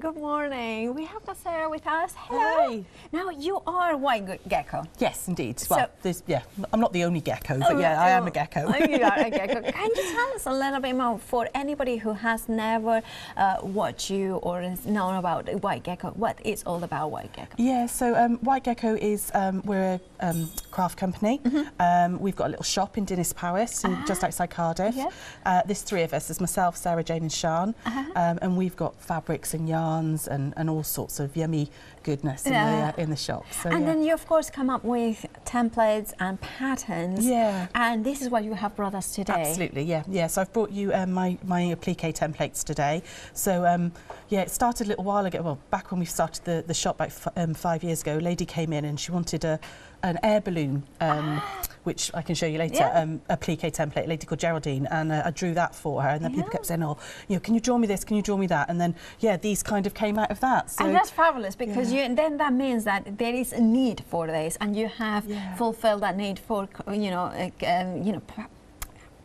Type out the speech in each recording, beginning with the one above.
Good morning. We have Sarah with us. Hello. Hi. Now you are a white gecko. Yes, indeed. So- Well, there's, yeah, I'm not the only gecko, but yeah, I am a gecko. Oh, you are a gecko. Can you tell us a little bit more for anybody who has never uh, watched you or known about white gecko? What is all about white gecko? Yeah, so um, White Gecko is um, we're a um, craft company. Um, we've got a little shop in Dinas Powys, in, just outside Cardiff. Yeah. Uh, there's three of us. There's myself, Sarah, Jane, and Sean, um, and we've got fabrics and yarns and, and all sorts of yummy goodness in the uh, in the shop. So and yeah. then you, of course, come up with templates and patterns. Yeah. And this is what you have brought us today. Absolutely, yeah, yeah. So I've brought you um, my my applique templates today. So um, yeah, it started a little while ago. Well, back when we started the the shop like f- um, five years ago, a lady came in and she wanted a an air balloon, um, which I can show you later. Yeah. Um, applique template, a lady called Geraldine, and uh, I drew that for her. And then people kept saying, "Oh, you know, can you draw me this? Can you draw me that?" And then yeah, these kind of came out of that. So and that's fabulous because Yeah. you then that means that there is a need for this, and you have Yeah. fulfilled that need for you know um, you know.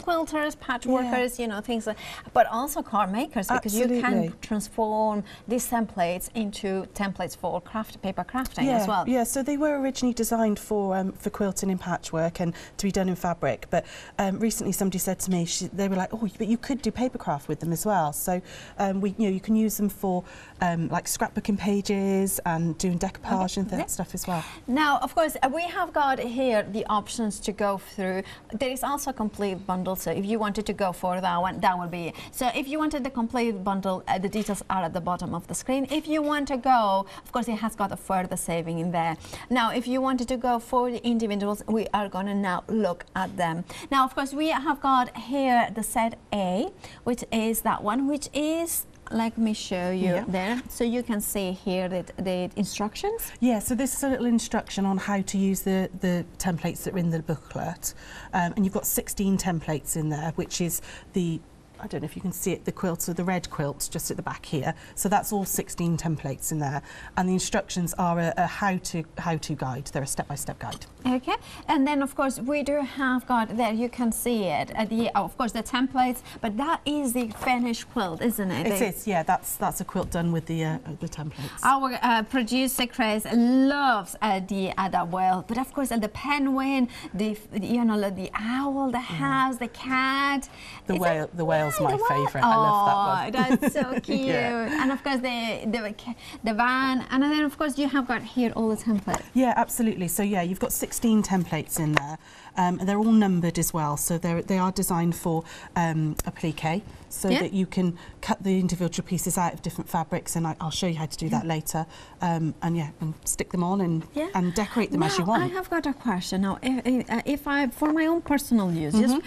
Quilters, patchworkers, you know things, like, but also car makers because you can transform these templates into templates for craft paper crafting yeah, as well. Yeah, so they were originally designed for um, for quilting and patchwork and to be done in fabric. But um, recently, somebody said to me, she, they were like, "Oh, but you could do paper craft with them as well." So um, we, you know, you can use them for um, like scrapbooking pages and doing decoupage and th- Yeah. stuff as well. Now, of course, uh, we have got here the options to go through. There is also a complete bundle, so if you wanted to go for that one, that would be it. So if you wanted the complete bundle, uh, the details are at the bottom of the screen. If you want to go, of course, it has got a further saving in there. Now, if you wanted to go for the individuals, we are going to now look at them. Now, of course, we have got here the set A, which is that one, which is let me show you Yeah. there so you can see here the, the instructions Yeah, so this is a little instruction on how to use the, the templates that are in the booklet. Um, and you've got 16 templates in there, which is the, I don't know if you can see it, the quilts or the red quilts just at the back here. So that's all 16 templates in there. And the instructions are a, a how to how to guide. They're a step-by-step guide. Okay, and then of course we do have got there. You can see it at the oh, of course the templates, but that is the finished quilt, isn't it? It The- is, yeah, that's that's a quilt done with the uh, the templates. Our uh, producer Chris loves uh, the Ada whale, but of course uh, the penguin, the you know the owl, the house, the cat. The Is whale- the whale's Yeah, my favourite. I love that one. Oh, that's so cute. Yeah. And of course the the the van, and then of course you have got here all the templates. Yeah, absolutely. So yeah, you've got 16 templates in there, um, and they're all numbered as well. So they they are designed for um, applique, so Yeah. that you can cut the individual pieces out of different fabrics, and I, I'll show you how to do that later. Um, and yeah, and stick them on and Yeah. and decorate them as you want. I have got a question now. If, uh, if I, for my own personal use, just,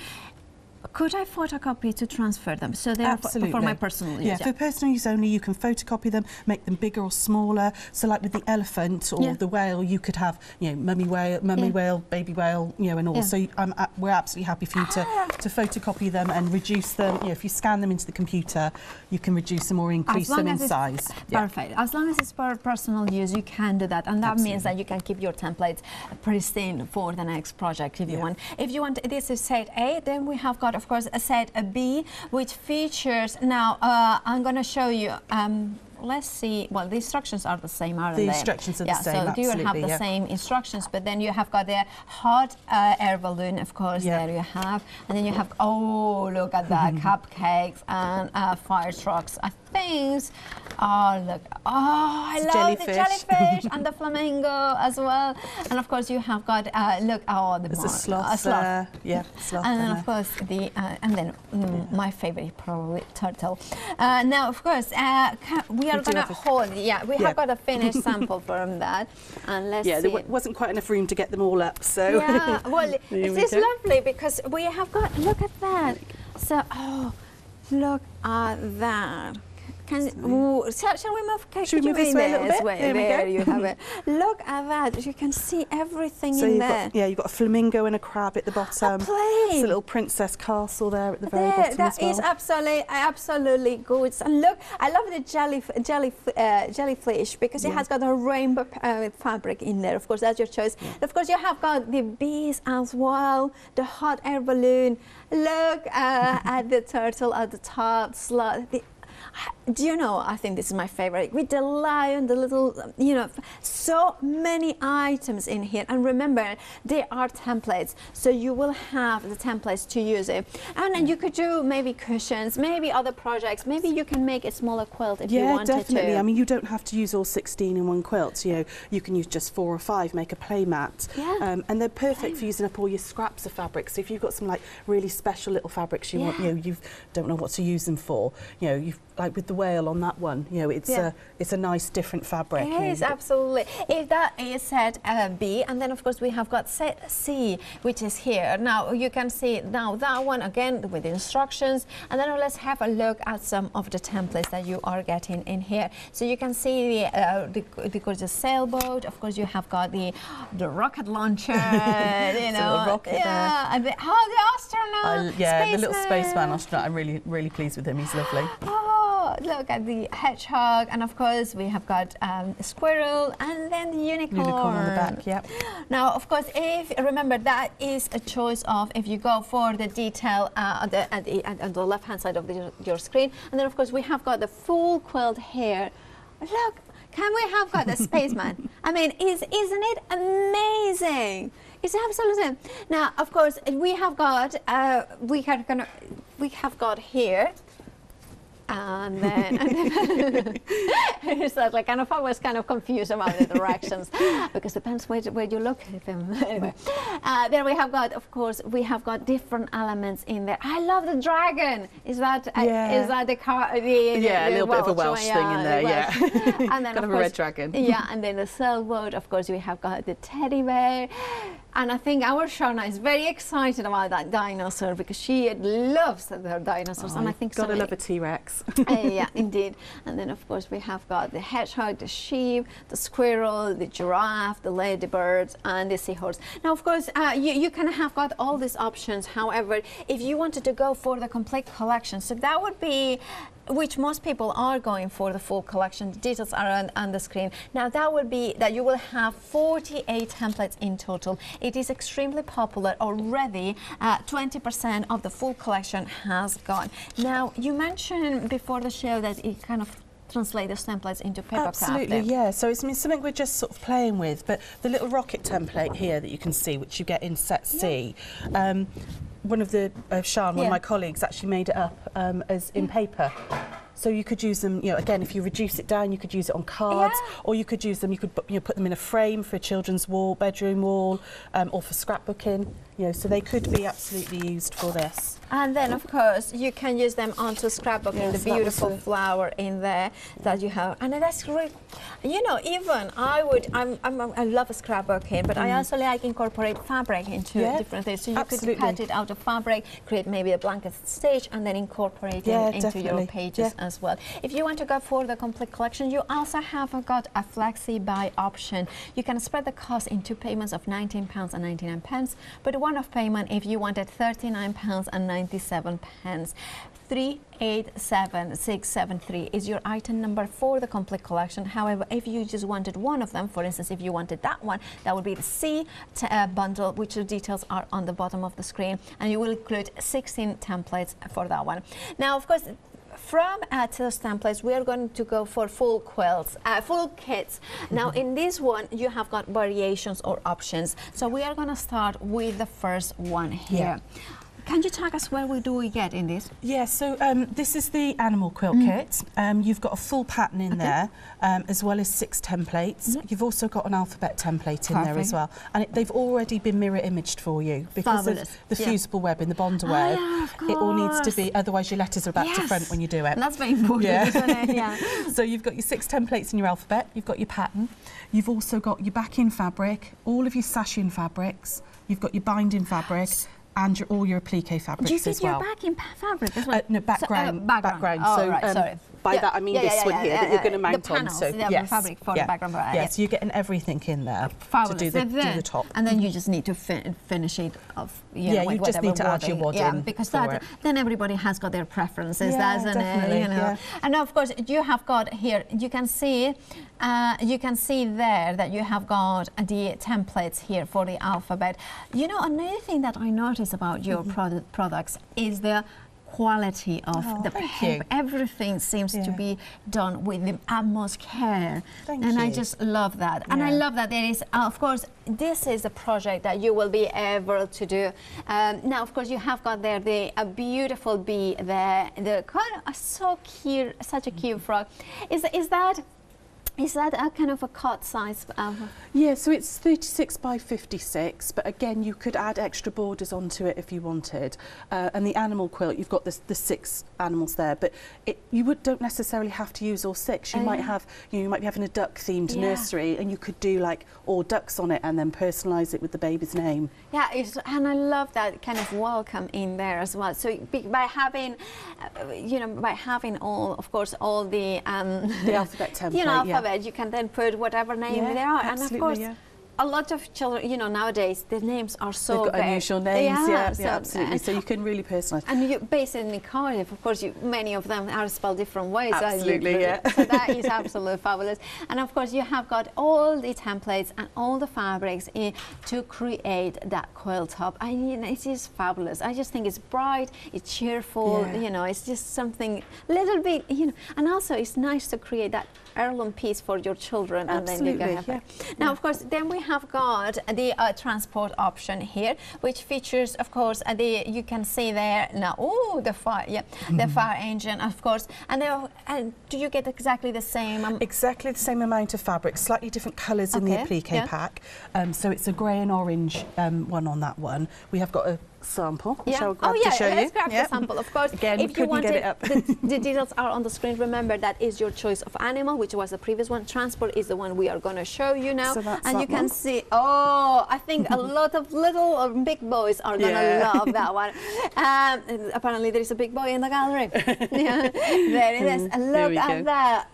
could I photocopy to transfer them? So they're for, my personal use. Yeah, for personal use only, you can photocopy them, make them bigger or smaller. So, like with the elephant or Yeah. the whale, you could have, you know, mummy whale, mummy Yeah. whale, baby whale, you know, and all. Yeah. So, I'm, we're absolutely happy for you to, Ah. to photocopy them and reduce them. You know, if you scan them into the computer, you can reduce them or increase them in size. Yeah. perfect. As long as it's for personal use, you can do that, and that means that you can keep your templates pristine for the next project if you want. If you want, this is set A. Then we have got, of course, a set B, which features. Now, uh, I'm going to show you. Um, Let's see. Well, the instructions are the same, aren't The they? instructions are the yeah, same, So you have the yeah. same instructions, but then you have got the hot uh, air balloon, of course. Yeah. There you have, and then you have. Oh, look at that! cupcakes and uh, fire trucks. I think. Oh, look! Oh, I It's love the jellyfish. jellyfish and the flamingo as well. And of course, you have got. Uh, look! Oh, the There's a sloth, a sloth. there. Yeah, sloth. And then, of course, the uh, and then mm, my favorite probably turtle. Uh, now, of course, uh, we are gonna hold. Yeah, we Yeah. have got a finished sample from that, and let's yeah, see. there wasn't quite enough room to get them all up, so. Yeah, well, it is lovely because we have got. Look at that. So, oh, look at that. Can ooh, shall, shall we move? Can, Should we move this way a little bit? way? There we there go. you have it. Look at that. You can see everything So in there. got, yeah, you've got a flamingo and a crab at the bottom. A plane. It's a little princess castle there at the very There, bottom that as well. is absolutely, absolutely good. And look, I love the jelly, jelly, uh, jellyfish because it has got a rainbow uh, fabric in there. Of course, that's your choice. Of course, you have got the bees as well, the hot air balloon. Look uh, at the turtle at the top, slot. The, Do you know? I think this is my favorite with the lion, the little, you know, so many items in here. And remember, they are templates, so you will have the templates to use it. And then you could do maybe cushions, maybe other projects. Maybe you can make a smaller quilt if you Yeah, wanted definitely. to. I mean, you don't have to use all 16 in one quilt. You know, you can use just four or five, make a play mat. Yeah. Um, and they're perfect for using up all your scraps of fabric. So if you've got some like really special little fabrics you want, you know, you don't know what to use them for. You know, you've like with the whale on that one. You know, it's Yeah. a it's a nice different fabric. It is absolutely. If that is set uh, B, and then of course we have got set C, which is here. Now you can see now that one again with instructions, and then let's have a look at some of the templates that you are getting in here. So you can see the uh, the, the gorgeous sailboat. Of course, you have got the the rocket launcher. you So know, the rocket there. yeah, and the, oh, the astronaut. I- yeah, the little spaceman. spaceman astronaut. I'm really really pleased with him. He's lovely. Oh, look at the hedgehog, and of course we have got um, squirrel, and then the unicorn. Unicorn on the back. Yep. Now, of course, if remember that is a choice of if you go for the detail uh, at, the, at, the, at, on the left-hand side of the, your screen, and then of course we have got the full quilt here. Look, can we have got the spaceman? I mean, is isn't it amazing? It's absolutely. Now, of course, we have got uh, we are gonna we have got here and then, and then that like kind of I was kind of confused about the directions because depends where, where you look at them. anyway, uh, there we have got, of course, we have got different elements in there. I love the dragon. Is that uh, Yeah. is that the car? The, the- Yeah, a the little bit of a Welsh Welsh thing in the there, yeah. And then Kind of a red dragon. Yeah, and then the sailboat. Of course, we have got the teddy bear. And I think our Shona is very excited about that dinosaur because she loves her dinosaurs. and I think so gotta love a T-Rex. uh, yeah, indeed. And then, of course, we have got the hedgehog, the sheep, the squirrel, the giraffe, the ladybirds, and the seahorse. Now, of course, uh, you, you can have got all these options. However, if you wanted to go for the complete collection, so that would be which most people are going for the full collection. The details are on, on the screen. Now that would be that you will have 48 templates in total. It is extremely popular already. Uh, 20% of the full collection has gone. Now you mentioned before the show that it kind of translate those templates into paper Absolutely, crafting. yeah. So it's I mean, something we're just sort of playing with, but the little rocket template here that you can see, which you get in set C, um, one of the uh, Sean, yeah. one of my colleagues, actually made it up um, as in paper. So you could use them, you know, again, if you reduce it down, you could use it on cards, yeah. or you could use them, you could you know, put them in a frame for a children's wall, bedroom wall, um, or for scrapbooking, you know, so they could be absolutely used for this. And then, of course, you can use them onto scrapbooking, Yes, the beautiful flower in there that you have. And that's great. You know, even I would, I'm, I'm, I love a scrapbooking, but I also like incorporate fabric into Mm. Yeah, different things. So you absolutely. could cut it out of fabric, create maybe a blanket stitch, and then incorporate Yeah, it into your pages Yeah. as well. If you want to go for the complete collection, you also have got a flexi buy option. You can spread the cost in two payments of 19 pounds and 99 pence, but one off payment if you wanted 39 pounds and 97 pence. 387673 is your item number for the complete collection. However, if you just wanted one of them, for instance, if you wanted that one, that would be the C uh, bundle, which the details are on the bottom of the screen, and you will include 16 templates for that one. Now, of course, from uh, those templates, we are going to go for full quilts, uh, full kits. Now, in this one, you have got variations or options. So we are going to start with the first one here. Can you tell us where we do we get in this? Yeah, so um, this is the animal quilt kit. Um, you've got a full pattern in there, um, as well as six templates. You've also got an alphabet template in there as well. And it, they've already been mirror imaged for you because Fabulous. of the Yeah. fusible web in the bonder Oh, web. It all needs to be, otherwise your letters are back to front when you do it. And that's very important, Yeah. isn't it? Yeah. So you've got your six templates in your alphabet, you've got your pattern, you've also got your backing fabric, all of your sashing fabrics, you've got your binding fabric, and your, all your applique fabrics Do you as see well. your back in pa- fabric? as well? Uh, no, So, uh, background. background. Oh, so right, um, sorry. By Yeah, that I mean yeah, this one here that you're going to mount the on. So the yes, fabric for the background. right, Yeah, so you're getting everything in there Fabulous. to do the, do the top. And then you just need to fi- finish it off. You Yeah, know, with you just need whatever to add your Yeah, because that, then everybody has got their preferences, doesn't it? You know. And of course, you have got here. You can see, uh, you can see there that you have got the templates here for the alphabet. You know, another thing that I notice about your Mm-hmm. product products is the quality of Oh, the paper. you. Everything seems to be done with the utmost care. Thank and I just love that. And I love that there is, uh, of course, this is a project that you will be able to do. Um, now, of course, you have got there the a beautiful bee there, the kind of so cute, such a cute frog. Is is that? Is that a kind of a cot size? Um, Yeah, so it's 36 by 56, but again, you could add extra borders onto it if you wanted. Uh, and the animal quilt, you've got the, the six animals there, but it, you would, don't necessarily have to use all six. You Oh, might yeah. have, you, know, you might be having a duck themed Yeah. nursery, and you could do like all ducks on it and then personalise it with the baby's name. Yeah, it's, and I love that kind of welcome in there as well. So by having, uh, you know, by having all, of course, all the um, The alphabet template. you know, yeah. You can then put whatever name Yeah, there are. And of course, yeah. a lot of children, you know, nowadays the names are so They've got very- unusual names, yeah, yeah, so- absolutely. So you can really personalise. and you, based in Cardiff, of course, you, many of them are spelled different ways. Absolutely, yeah. So that is absolutely fabulous. And of course, you have got all the templates and all the fabrics in, to create that quilt top. I mean, it is fabulous. I just think it's bright, it's cheerful. You know, it's just something little bit. You know, and also it's nice to create that heirloom piece for your children, and then you can have yeah. it. Now, of course, then we have got the uh, transport option here, which features, of course, uh, the you can see there now. Oh, the fire, yeah, Mm-hmm. the fire engine, of course. And then, and do you get exactly the same? Um, Exactly the same amount of fabric, slightly different colours in the applique yeah. pack. Um, so it's a grey and orange um, one on that one. We have got a sample, which I'll grab oh yeah, to show let's you. grab Yeah. the sample. Of course, Again, if you wanted, get it up. the, the details are on the screen. Remember that is your choice of animal, which was the previous one. Transport is the one we are going to show you now, So and you can see. Oh, I think a lot of little or big boys are going to Yeah. love that one. Um, apparently, there is a big boy in the gallery. yeah, there it is. There look at go. that.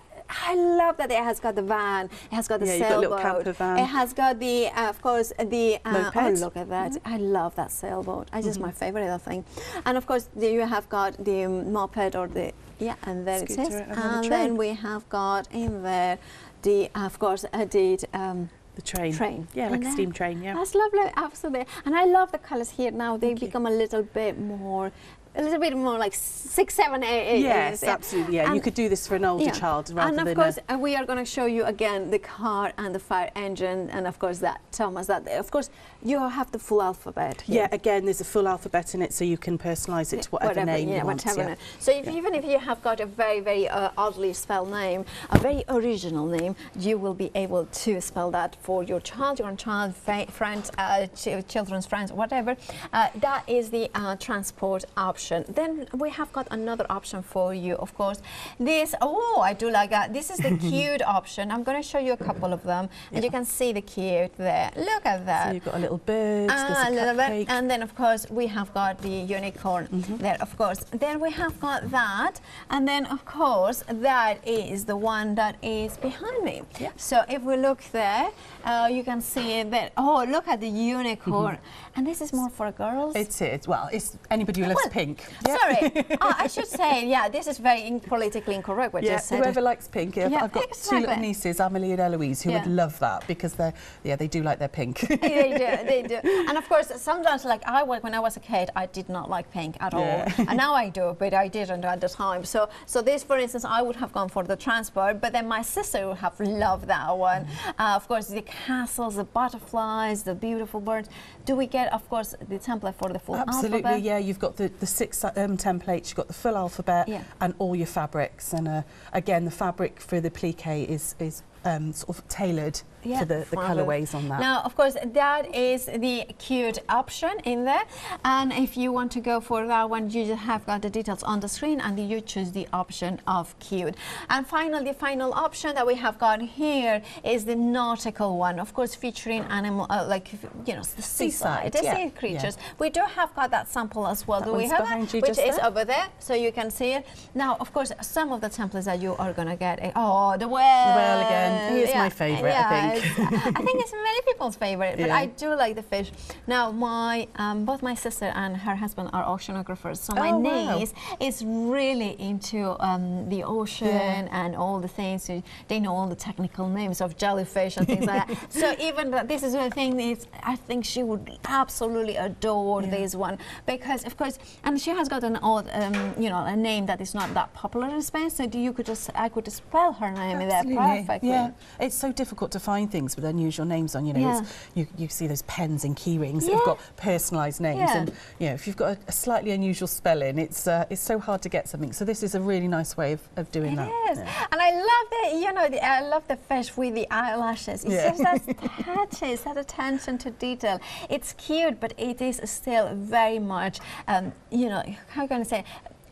I love that it has got the van, it has got the Yeah, you've got a little sailboat, camper van. it has got the, uh, of course, the. Uh, oh, look at that! I love that sailboat. It's just Mm-hmm. my favorite I think. And of course, you have got the moped or the yeah, and there it is. Scooter and then the then we have got in there the, of course, uh, the um, The train. train. Yeah, like a steam train, yeah. That's lovely, absolutely. And I love the colours here now. They Thank you. become a little bit more, a little bit more like six, seven, eight. eight Yes, absolutely. Yeah, you could do this for an older Yeah. child rather and of course, a, uh, we are going to show you again the car and the fire engine, and of course that Thomas. That of course you have the full alphabet. Here. yeah. Again, there's a full alphabet in it, so you can personalise it to whatever, name yeah, you want. whatever yeah. So if, even if you have got a very, very uh, oddly spelled name, a very original name, you will be able to spell that for your child, your child, friends, uh, ch- children's friends, whatever. Uh, that is the uh, transport option. Then we have got another option for you, of course. This, oh, I do like that. This is the cute option. I'm going to show you a couple of them, and you can see the cute there. Look at that. So you've got a little bird, Ah, a little bit. And then, of course, we have got the unicorn Mm-hmm. there, of course. Then we have got that. And then, of course, that is the one that is behind me. Yeah. So if we look there, uh, you can see that, oh, look at the unicorn. And this is more for girls. It is. Well, it's anybody who loves Well, pink. Sorry, oh, I should say, yeah, this is very in- politically incorrect what Yeah, you said. whoever likes pink. I've, Yeah, I've got two little nieces, Amelie and Eloise, who Yeah. would love that because they're, yeah, they do like their pink. they do, they do. And of course, sometimes, like I was when I was a kid, I did not like pink at all, and now I do, but I didn't at the time. So, so this, for instance, I would have gone for the transport, but then my sister would have loved that one. Uh, of course, the castles, the butterflies, the beautiful birds. Do we get, of course, the template for the full Absolutely, alphabet? yeah. You've got the, the six um, templates, you've got the full alphabet Yeah. and all your fabrics. And uh, again, the fabric for the plique is, is um, sort of tailored Yeah, for the, the fabulous. colourways on that. Now, of course, that is the cute option in there. And if you want to go for that one, you just have got the details on the screen and you choose the option of cute. And finally, the final option that we have got here is the nautical one, of course, featuring animal, uh, like, you know, the seaside, Seaside, the yeah, sea yeah. creatures. We do have got that sample as well. That do we have you Which is there. over there, so you can see it. Now, of course, some of the templates that you are going to get, eh, oh, the whale. The whale again, he is my favourite, I think. I think it's many people's favorite, but Yeah. I do like the fish. Now, my um, both my sister and her husband are oceanographers, so my Oh, wow. niece is really into um, the ocean and all the things. So they know all the technical names of jellyfish and things like that. So even this is the thing is, I think she would absolutely adore Yeah. this one because, of course, and she has got an odd, um, you know, a name that is not that popular in Spain. So you could just, I could just spell her name in there perfectly. Yeah, it's so difficult to find things with unusual names on. You know, Yeah. you, you see those pens and key rings that have got personalised names, Yeah. and you know, if you've got a, a slightly unusual spelling, it's uh, it's so hard to get something. So this is a really nice way of, of doing It that. is, Yeah. and I love the you know the, I love the fish with the eyelashes. It's Yeah. just that touches, that attention to detail. It's cute, but it is still very much um, you know how can I say?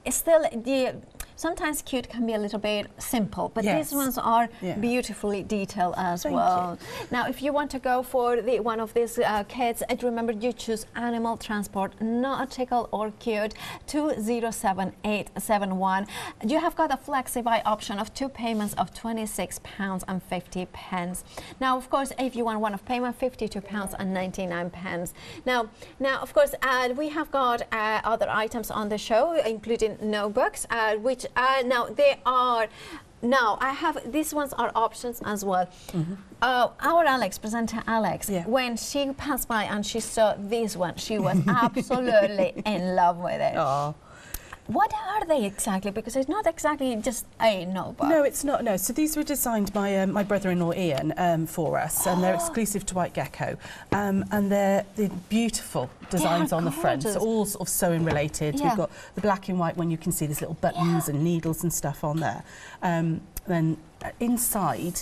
It's still the. Sometimes cute can be a little bit simple, but Yes. these ones are Yeah. beautifully detailed as Thank well. Now, if you want to go for the one of these uh, kits, remember you choose animal transport, nautical or cute, 207871. You have got a FlexiBuy option of two payments of 26 pounds and 50 pence. Now, of course, if you want one of payment, 52 pounds and 99 pence. Now, now of course, uh, we have got uh, other items on the show, including notebooks, uh, which uh, now they are. Now I have these ones are options as well. Uh, our Alex, presenter Alex. Yeah. when she passed by and she saw this one, she was absolutely in love with it. Aw. What are they exactly? Because it's not exactly just a notebook. No, it's not. No, so these were designed by um, my brother-in-law Ian um, for us, and they're exclusive to White Gecko, um, and they're, they're beautiful designs on the front, so all sort of sewing related. Yeah. We've got the black and white one. You can see there's little buttons Yeah. and needles and stuff on there. Um, then uh, inside.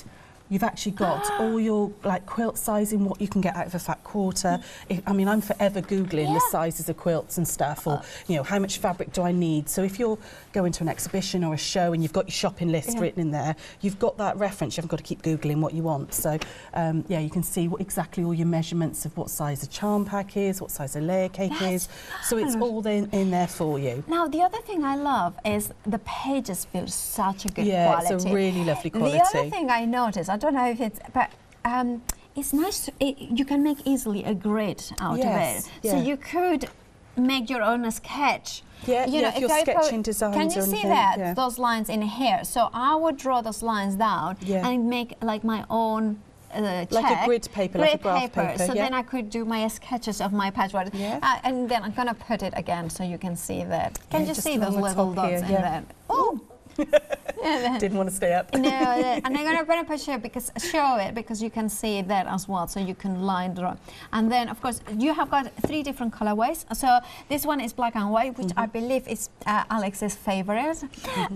You've actually got all your like quilt sizing, what you can get out of a fat quarter. If, I mean, I'm forever googling the sizes of quilts and stuff, or you know, how much fabric do I need? So if you're going to an exhibition or a show and you've got your shopping list Yeah. written in there, you've got that reference. You haven't got to keep googling what you want. So um, yeah, you can see what, exactly all your measurements of what size a charm pack is, what size a layer cake That's is. So it's all in, in there for you. Now, the other thing I love is the pages feel such a good Yeah, quality. it's a really lovely quality. The other thing I noticed, I don't know if it's, but um, it's nice. To, it, you can make easily a grid out Yes, of it, so you could make your own sketch. Yeah, you yeah, know, if you're I sketching designs Can you see that yeah. those lines in here? So I would draw those lines down Yeah. and make like my own. Uh, Like a grid paper, like a graph paper. paper, So yeah. then I could do my sketches of my patchwork. Yeah. Uh, and then I'm gonna put it again so you can see that. Can Yeah, you see those the little dots here, in yeah. there? Oh. Yeah, Didn't want to stay up. no, and I'm gonna put up a picture because show it because you can see it there as well, so you can line draw. And then of course you have got three different colorways. So this one is black and white, which I Mm-hmm. believe is uh, Alex's favorite.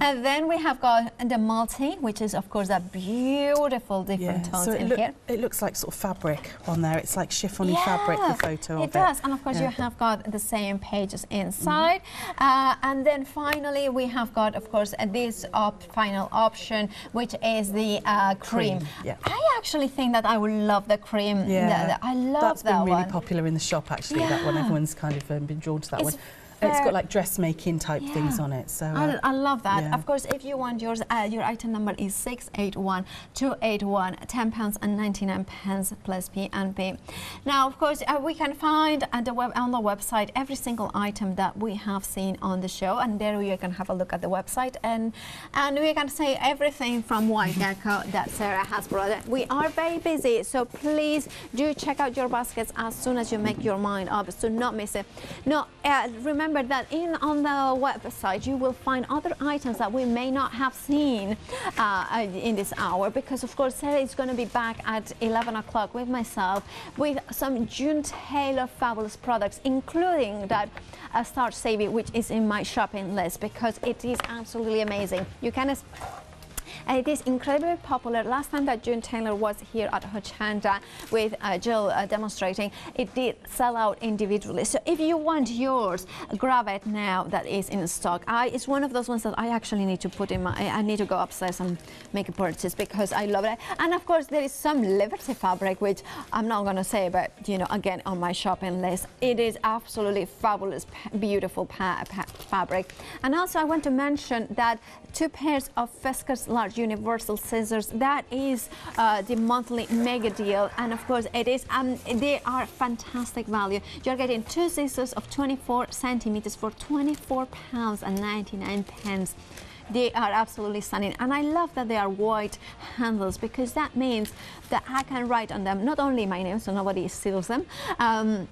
And then we have got the multi, which is of course a beautiful different tones so it, in look- here. it looks like sort of fabric on there. It's like chiffony fabric, the photo it of does, it. and of course Yeah. you have got the same pages inside, uh, and then finally we have got, of course, uh, this op- final option, which is the uh, cream. Cream, yeah. I actually think that I would love the cream. Yeah, The- the- I love That's That's been really popular in the shop actually. That one, everyone's kind of um, been drawn to that It's one. It's got like dressmaking type things on it. So I, uh, I love that. yeah. Of course, if you want yours, uh, your item number is 681281, 10 pounds and 99 pence plus P&P. Now, of course, uh, we can find at the web, on the website every single item that we have seen on the show, and there you can have a look at the website, and and we can say everything from White Gecko that Sarah has brought. We are very busy, so please do check out your baskets as soon as you make your mind up, so not miss it. No, uh, remember that in on the website you will find other items that we may not have seen uh, uh, in this hour because of course Sarah is going to be back at 11 o'clock with myself with some June Tailor fabulous products including that uh, Start Savvy which is in my shopping list because it is absolutely amazing. You can and it is incredibly popular. Last time that June Tailor was here at Hochanda with uh, Jill uh, demonstrating, it did sell out individually. So if you want yours, grab it now that is in stock. I, it's one of those ones that I actually need to put in my, I need to go upstairs and make a purchase because I love it. And of course there is some Liberty fabric, which I'm not going to say, but you know, again, on my shopping list. It is absolutely fabulous, beautiful fabric. And also I want to mention that two pairs of Fiskars large universal scissors. That is uh, the monthly mega deal, and of course, it is. Um, they are fantastic value. You're getting two scissors of 24 centimeters for 24 pounds and 99 pence. They are absolutely stunning, and I love that they are white handles because that means that I can write on them not only my name, so nobody steals them. Um,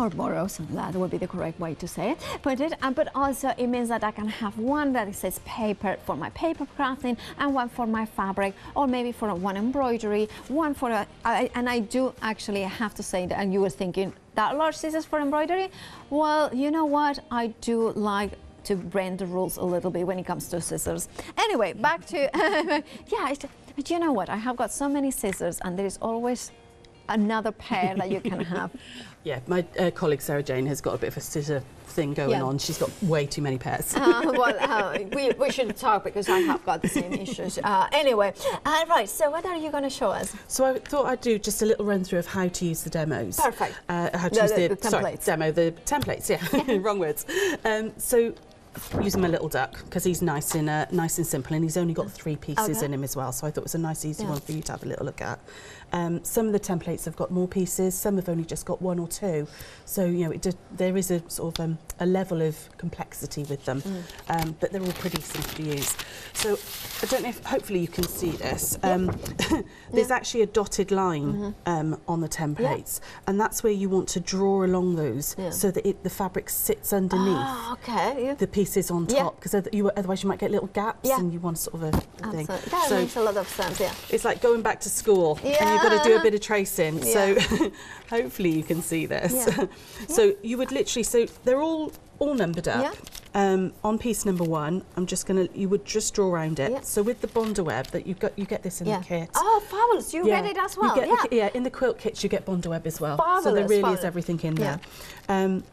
or borrows, that would be the correct way to say it, put it, uh, but also it means that I can have one that says paper for my paper crafting and one for my fabric or maybe for one embroidery, one for a, I, and I do actually have to say that, and you were thinking, that large scissors for embroidery? Well, you know what, I do like to bend the rules a little bit when it comes to scissors. Anyway, back to, yeah, but you know what, I have got so many scissors and there is always another pair that you can have. Yeah, my uh, colleague Sarah Jane has got a bit of a scissor thing going Yeah. on. She's got way too many pairs. Uh, well, uh, we, we should talk because I have got the same issues. Uh, anyway, uh, right, so what are you going to show us? So I thought I'd do just a little run through of how to use the demos. Perfect. Uh, how to The- use the- the, the sorry, templates. demo, the templates. Yeah, wrong words. Um, so using my little duck because he's nice and uh, nice and simple, and he's only got three pieces Okay. in him as well. So I thought it was a nice, easy Yeah. one for you to have a little look at. Um, some of the templates have got more pieces, some have only just got one or two. So you know, it did, there is a sort of um, a level of complexity with them, Mm. um, but they're all pretty simple to use. So I don't know if hopefully you can see this. Um, there's actually a dotted line Mm-hmm. um, on the templates, and that's where you want to draw along those Yeah. so that it, the fabric sits underneath Ah, okay. yeah. the pieces on top because you, otherwise you might get little gaps Yeah. and you want sort of a thing. That So makes a lot of sense, yeah. it's like going back to school and you've got to do a bit of tracing. So hopefully you can see this. Yeah. so you would literally, so they're all all numbered up. Yeah. Um, on piece number one, I'm just gonna, you would just draw around it. Yeah. So with the Bondaweb that you got, you get this in yeah. the kit. Oh, fabulous. You Yeah. get it as well, get the yeah. in the quilt kits you get Bondaweb as well. so there really fabulous. is everything in Yeah. there. Um,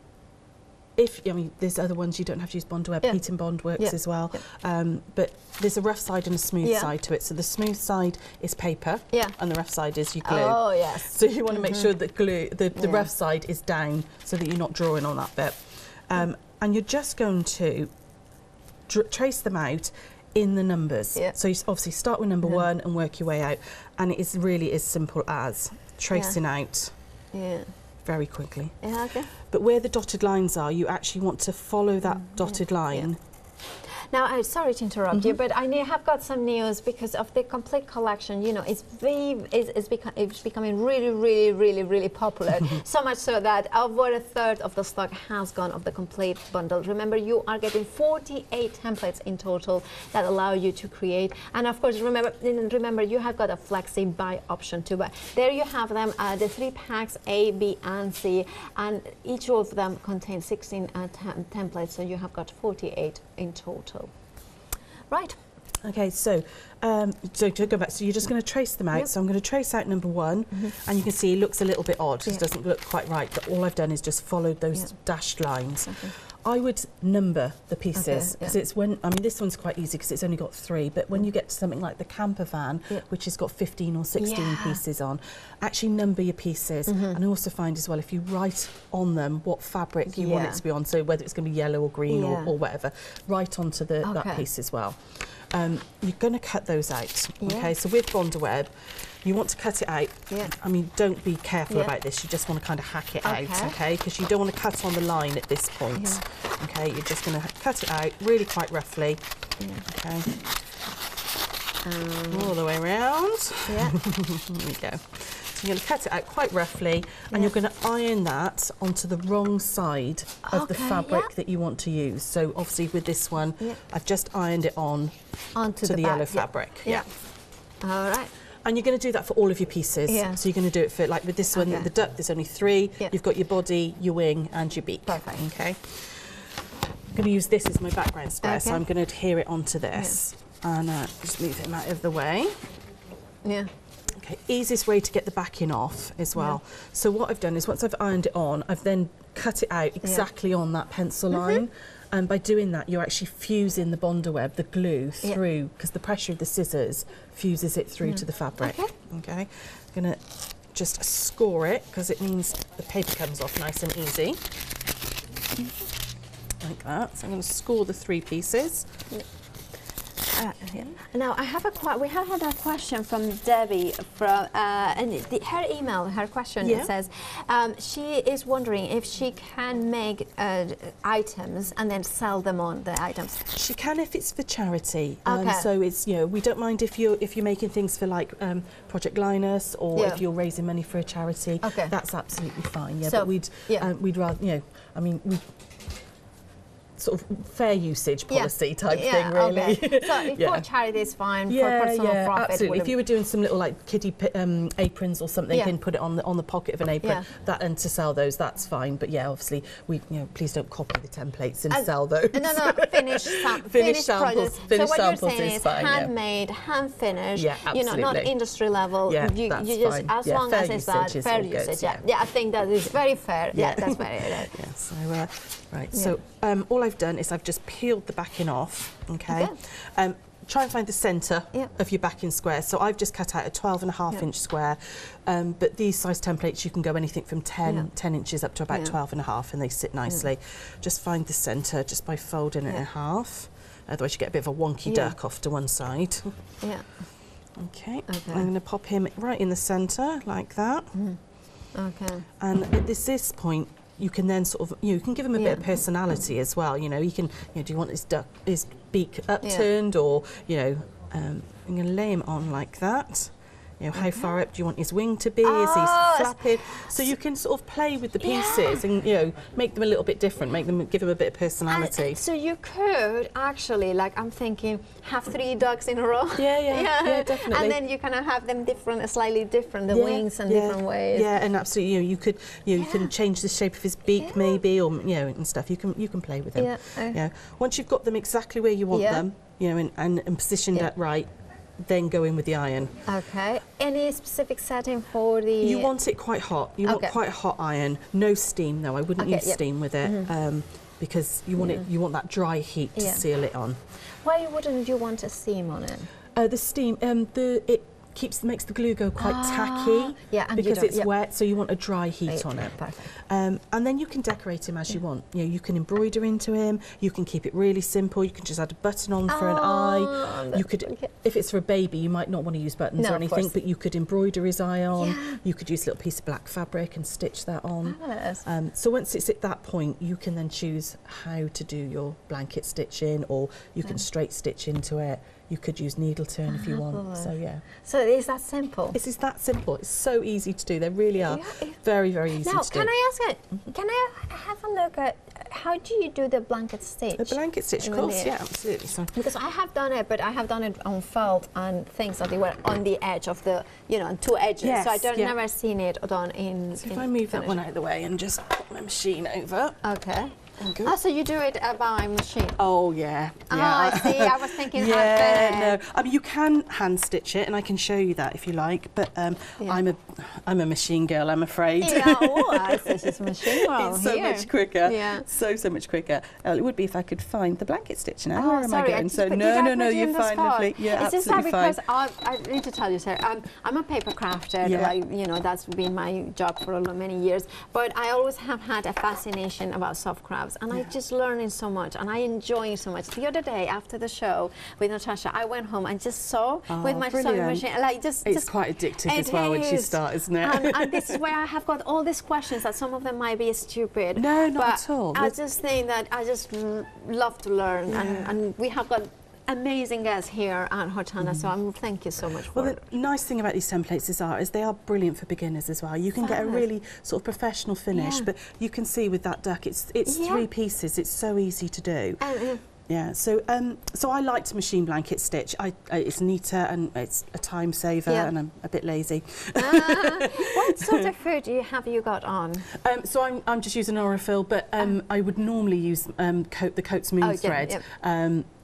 if I mean, there's other ones you don't have to use Bondaweb. Yeah. Heat and Bond works Yeah. as well. Yeah. Um, but there's a rough side and a smooth Yeah. side to it. So the smooth side is paper, Yeah. and the rough side is your glue. Oh, yes. So you want to make sure that glue, the, the rough side is down, so that you're not drawing on that bit. Um, and you're just going to trace them out in the numbers. Yeah. So you obviously start with number one and work your way out, and it is really as simple as tracing out Yeah. Very quickly. Yeah, okay. But where the dotted lines are, you actually want to follow that Mm, dotted line. Now, I'm sorry to interrupt you, Mhm. but I have got some news because of the complete collection. You know, it's very, it's, it's, become, it's becoming really, really, really, really popular. so much so that over a third of the stock has gone of the complete bundle. Remember, you are getting 48 templates in total that allow you to create. And of course, remember, remember you have got a flexi buy option too. But there you have them, uh, the three packs A, B, and C, and each of them contains 16 uh, templates. So you have got 48 in total. Right. Okay, so um, so to go back, so you're just going to trace them out. Yep. So I'm going to trace out number one, and you can see it looks a little bit odd. Yeah. It doesn't look quite right. But all I've done is just followed those Yeah. dashed lines. Okay. I would number the pieces because yeah. it's when I mean this one's quite easy because it's only got three. But when mm. you get to something like the camper van, Yeah. which has got 15 or 16 Yeah. pieces on, actually number your pieces. Mm-hmm. And I also find as well if you write on them what fabric you want it to be on, so whether it's going to be yellow or green or, or whatever, write onto the, that piece as well. Um, you're going to cut those out. Yeah. Okay, so with Bondaweb, you want to cut it out. Yeah. I mean, don't be careful Yeah. about this. You just want to kind of hack it out, Okay. okay? Because you don't want to cut on the line at this point. Okay, you're just going to cut it out really quite roughly. Okay, Um, all the way around. yeah. There we go. So you're going to cut it out quite roughly, and you're going to iron that onto the wrong side of the fabric yeah. that you want to use. So obviously with this one, Yeah. I've just ironed it on Onto to the, back, yellow yeah. fabric. Yeah. All right. And you're going to do that for all of your pieces. Yeah. So you're going to do it for, like with this one, Okay. the duck, there's only three. Yeah. You've got your body, your wing, and your beak. Perfect. Okay. I'm going to use this as my background square, okay. so I'm going to adhere it onto this. And uh, just move him out of the way. Yeah. Easiest way to get the backing off as well. So what I've done is once I've ironed it on, I've then cut it out exactly on that pencil Mm-hmm. line. And by doing that, you're actually fusing the Bondaweb, the glue, through, because the pressure of the scissors fuses it through to the fabric. Okay. Okay. I'm going to just score it, because it means the paper comes off nice and easy. Like that. So I'm going to score the three pieces. Uh, yeah. Now I have a we have had a question from Debbie from uh, and the, her email her question Yeah. it says um, she is wondering if she can make uh, items and then sell them on the items. She can if it's for charity. Um, Okay. so it's you know we don't mind if you're if you're making things for like um, Project Linus or Yeah. if you're raising money for a charity. Okay. That's absolutely fine. Yeah, So, but we'd yeah. um, we'd rather you know I mean we sort of fair usage Yeah. policy type yeah, thing really. Okay. So if Yeah. for charity is fine, Yeah, for personal yeah, profit. absolutely. If you were doing some little like kiddie um, aprons or something Yeah. and put it on the on the pocket of an apron, Yeah. that and to sell those, that's fine. But yeah, obviously, we you know please don't copy the templates and And- sell those. No, no, finish sam- Finished finished samples- finished so what samples you're saying is is, fine, yeah. handmade, hand finished. Yeah, You know, not industry level. Yeah, you, that's you just fine. as Yeah, long fair as it's that fair usage. Yeah. yeah. yeah, I think that is very fair. Yeah, Yeah. that's very. Right. Yeah, so uh, right. Yeah. So um, all I've done is I've just peeled the backing off. Okay. Okay. Um, try and find the centre Yeah. of your backing square. So I've just cut out a 12 and a half Yeah. inch square. Um, but these size templates you can go anything from 10, Yeah. 10 inches up to about Yeah. 12 and a half and they sit nicely. Just find the centre just by folding it in half. Otherwise you get a bit of a wonky duck off to one side. Yeah. Okay. Okay. I'm going to pop him right in the centre like that. Okay. And at this, this point, you can then sort of, you, know, you can give him a Yeah. bit of personality as well. You know, you can, you know, do you want his duck, his beak upturned, or you know, um, I'm going to lay him on like that. You know, how mm-hmm. far up do you want his wing to be? Is Oh, he ah, flapping? So you can sort of play with the Yeah. pieces and you know make them a little bit different, make them give them a bit of personality. And so you could actually, like I'm thinking, have three ducks in a row. Yeah, yeah, yeah, definitely. And then you kind of have them different, slightly different, the Yeah, wings and yeah, different ways. Yeah, and absolutely, you know, you could, you, know, you can change the shape of his beak Yeah. maybe, or you know, and stuff. You can you can play with him. Yeah, yeah. Once you've got them exactly where you want Yeah. them, you know, and, and, and positioned Yeah. right, then go in with the iron. Okay. Any specific setting for the? You want it quite hot. You Okay. want quite hot iron. No steam though. I wouldn't Okay, use yep. steam with it. Um, because you want it, you want that dry heat to Yeah. seal it on. Why wouldn't you want a seam on it? Uh, the steam, um, the it keeps makes the glue go quite Ah, tacky. yeah, and because it's yep. wet, so you want a dry heat Right, on it. Um, and then you can decorate him as you want. You know, you can embroider into him. You can keep it really simple. You can just add a button on for an eye. Oh, You could, okay. if it's for a baby, you might not want to use buttons No, or anything, but you could embroider his eye on. Yeah. You could use a little piece of black fabric and stitch that on. Um, so once it's at that point, you can then choose how to do your blanket stitching, or you can Yeah. straight stitch into it. You could use needle turn if you want. Uh-huh. So yeah, So it is that simple. this is that simple. It's so easy to do. They really are Yeah, very, very easy now, to do. can I ask it? Can I have a look at how do you do the blanket stitch? A blanket stitch, of course, yeah, absolutely. So Because I have done it, but I have done it on felt and things that they were on the edge of the, you know, on two edges. Yes, so I don't yeah. never seen it done in. So if in I move that one out of the way and just put my machine over. Okay. You. Ah, so you do it uh, by machine. Oh yeah. Oh. I see. I was thinking yeah, no. I mean, you can hand stitch it, and I can show you that if you like. But um, Yeah. I'm a, I'm a machine girl. I'm afraid. Yeah, oh, I see. It's machine roll it's so here. much quicker. Yeah. So so much quicker. Uh, it would be if I could find the blanket stitch now. Oh, Where am sorry, I going? just so no, no, no. you You're fine, lovely. Yeah, It's just absolutely fine. because I, I need to tell you, sir. Um, I'm a paper crafter. Yeah. Like you know, that's been my job for a many years. But I always have had a fascination about soft and I'm just learning so much, and I enjoying so much. The other day after the show with Natasha, I went home and just saw with Oh, my sewing machine, like just It's just quite addictive as well when you is. start, isn't it? and, and this is where I have got all these questions that some of them might be stupid. No, not but at all. I just think that I just love to learn, and, and we have got amazing guests here at Hochanda. So I'm thank you so much for Well, it. the nice thing about these templates is, are, is they are brilliant for beginners as well. You can get a really sort of professional finish, Yeah. but you can see with that duck, it's it's Yeah. three pieces. It's so easy to do. Uh, Yeah. So um, so I like to machine blanket stitch. I, I it's neater and it's a time saver, Yeah. and I'm a bit lazy. ah, what sort of food do you have you got on? Um, so I'm, I'm just using Aurifil, but um, I would normally use um, coat, the Coats Moon Oh, yeah, thread. yeah.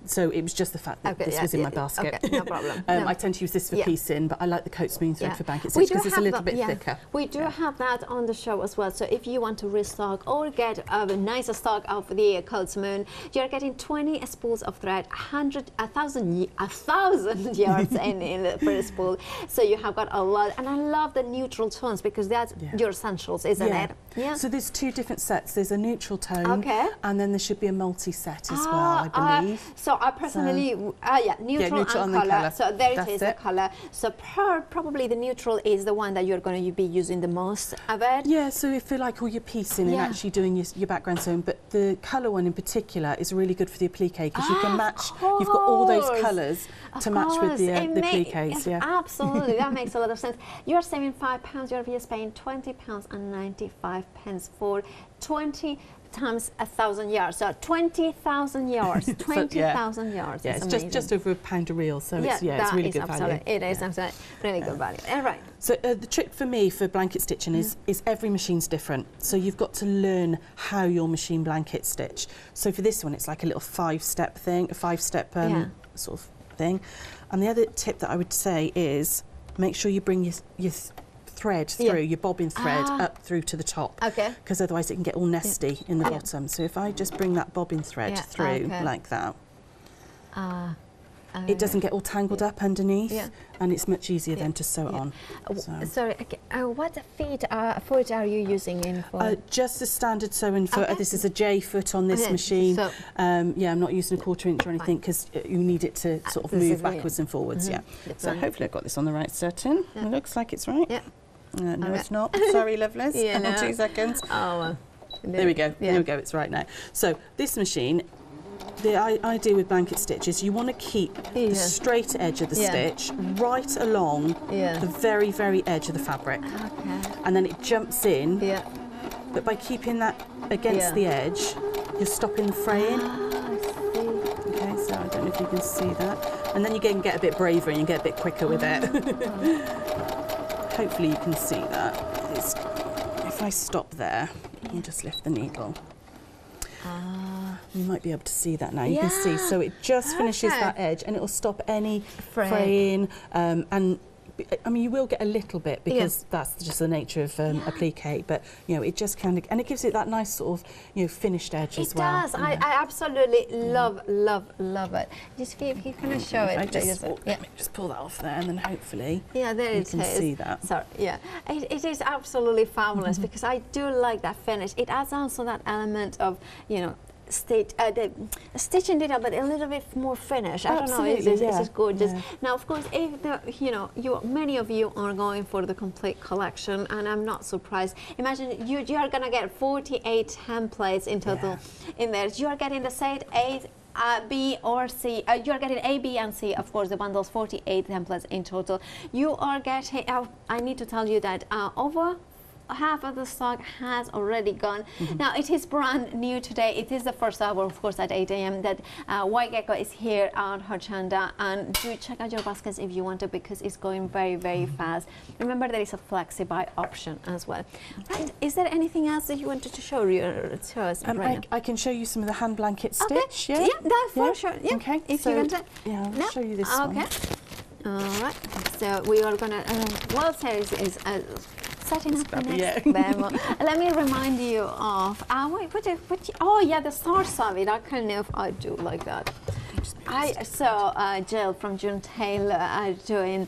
So it was just the fact that Okay, this yeah, was in yeah, my basket. okay, no problem. um, No. I tend to use this for Yeah. piecing, but I like the Coats Moon thread for blanket We stitch because it's a little that- bit thicker. We do have that on the show as well. So if you want to restock or get a nicer stock of the Coats Moon, you're getting 20 spools of thread, 100, a thousand, y- a thousand yards in, in the per spool. So you have got a lot, and I love the neutral tones because that's your essentials, isn't Yeah. it? Yeah. So there's two different sets. There's a neutral tone, Okay. and then there should be a multi-set as Ah, well, I ah, believe. so So I personally, so, uh, yeah, neutral, neutral and, color. color. So there it That's is, it. the color. So per, probably the neutral is the one that you're going to be using the most of it. Yeah, so if you like all your piecing Yeah. and actually doing your, your background sewing, but the colour one in particular is really good for the applique because you Ah, can match, you've got all those colours to match with the, course, uh, it the appliques, yeah. Absolutely, that makes a lot of sense. You're saving five pounds, you're just paying 20 pounds and 95 pence for 20 times a thousand yards. So 20,000 yards, 20,000 yards. Yeah, It's just, just over a pound a reel, so it's, yeah, it's really is good value. It is absolutely really good value. All right. So uh, the trick for me for blanket stitching Mm. is, is every machine's different. So you've got to learn how your machine blanket stitch. So for this one, it's like a little five-step thing, a five-step um, Yeah. sort of thing. And the other tip that I would say is make sure you bring your, your th- thread Yeah. through, your bobbin thread Ah. up through to the top. Okay. Because otherwise it can get all nesty in the Yeah. bottom. So if I just bring that bobbin thread Yeah, through okay. like that, Uh, it doesn't get all tangled up underneath Yeah. and it's much easier Yeah. then to sew it Yeah. on. Uh, So- Sorry, okay, uh, what feet uh, foot are you using in for? Uh, just a standard sewing foot. Okay. Uh, This is a J foot on this Okay, machine. so- um, yeah, I'm not using a quarter inch or anything because you need it to sort of move backwards and forwards. Mhm. Yeah. So hopefully I've got this on the right setting. Yeah. It looks like it's right. Yeah. Uh, no, it's not. Sorry, lovelies. Yeah, no. Two seconds. Oh, well, There we go. Yeah. There we go. It's right now. So this machine. The idea with blanket stitches, you want to keep Yeah. the straight edge of the Yeah. stitch right along Yeah. the very, very edge of the fabric. Okay. And then it jumps in Yeah. But by keeping that against the edge, you're stopping the fraying. Ah, I see. Okay, so I don't know if you can see that. And then you can get a bit braver and you get a bit quicker with it. Hopefully you can see that. It's, if I stop there and just lift the needle, Ah, you might be able to see that now. You can see, so it just finishes Okay. that edge and it will stop any Fray. fraying. Um, and I mean, you will get a little bit because that's just the nature of um, applique, but you know, it just kind of, and it gives it that nice sort of, you know, finished edge as well. it does. I, I absolutely love, love, love it. Just if you can show it. I just, oh, yeah. let me just pull that off there and then hopefully Yeah, there you it can is. see that. Sorry, yeah. It, it is absolutely fabulous Mm-hmm. because I do like that finish. It adds also that element of, you know, stitch, uh, the stitching but a little bit more finish. I don't know. It's, Absolutely, it's, gorgeous. yeah. Now, of course, if the, you know, you many of you are going for the complete collection, and I'm not surprised. Imagine you you are gonna get 48 templates in total in there. You are getting the set eight. Uh, B or C, uh, you are getting A, B, and C. Of course, the bundles 48 templates in total. You are getting. Uh, I need to tell you that uh, over half of the stock has already gone. Mm-hmm. Now it is brand new today. It is the first hour, of course, at 8 a.m. that uh, White Gecko is here on Hochanda, and do check out your baskets if you want to because it's going very, very Mm-hmm. fast. Remember, there is a flexi buy option as well. Right? Is there anything else that you wanted to show you to us Um, right I, I can show you some of the hand blanket stitch. Okay. Yeah, that for Yeah? sure. Yeah. Okay. If so, you want to. Yeah, I'll No? show you this okay. one. All right. So we are gonna. Um, well, Sarah is, is uh, setting up the Scrubby, next demo. Let me remind you of. Uh, wait, what? what oh yeah, the stars of it. I kind of I do like that. I saw uh, Jill from June Tailor uh, doing.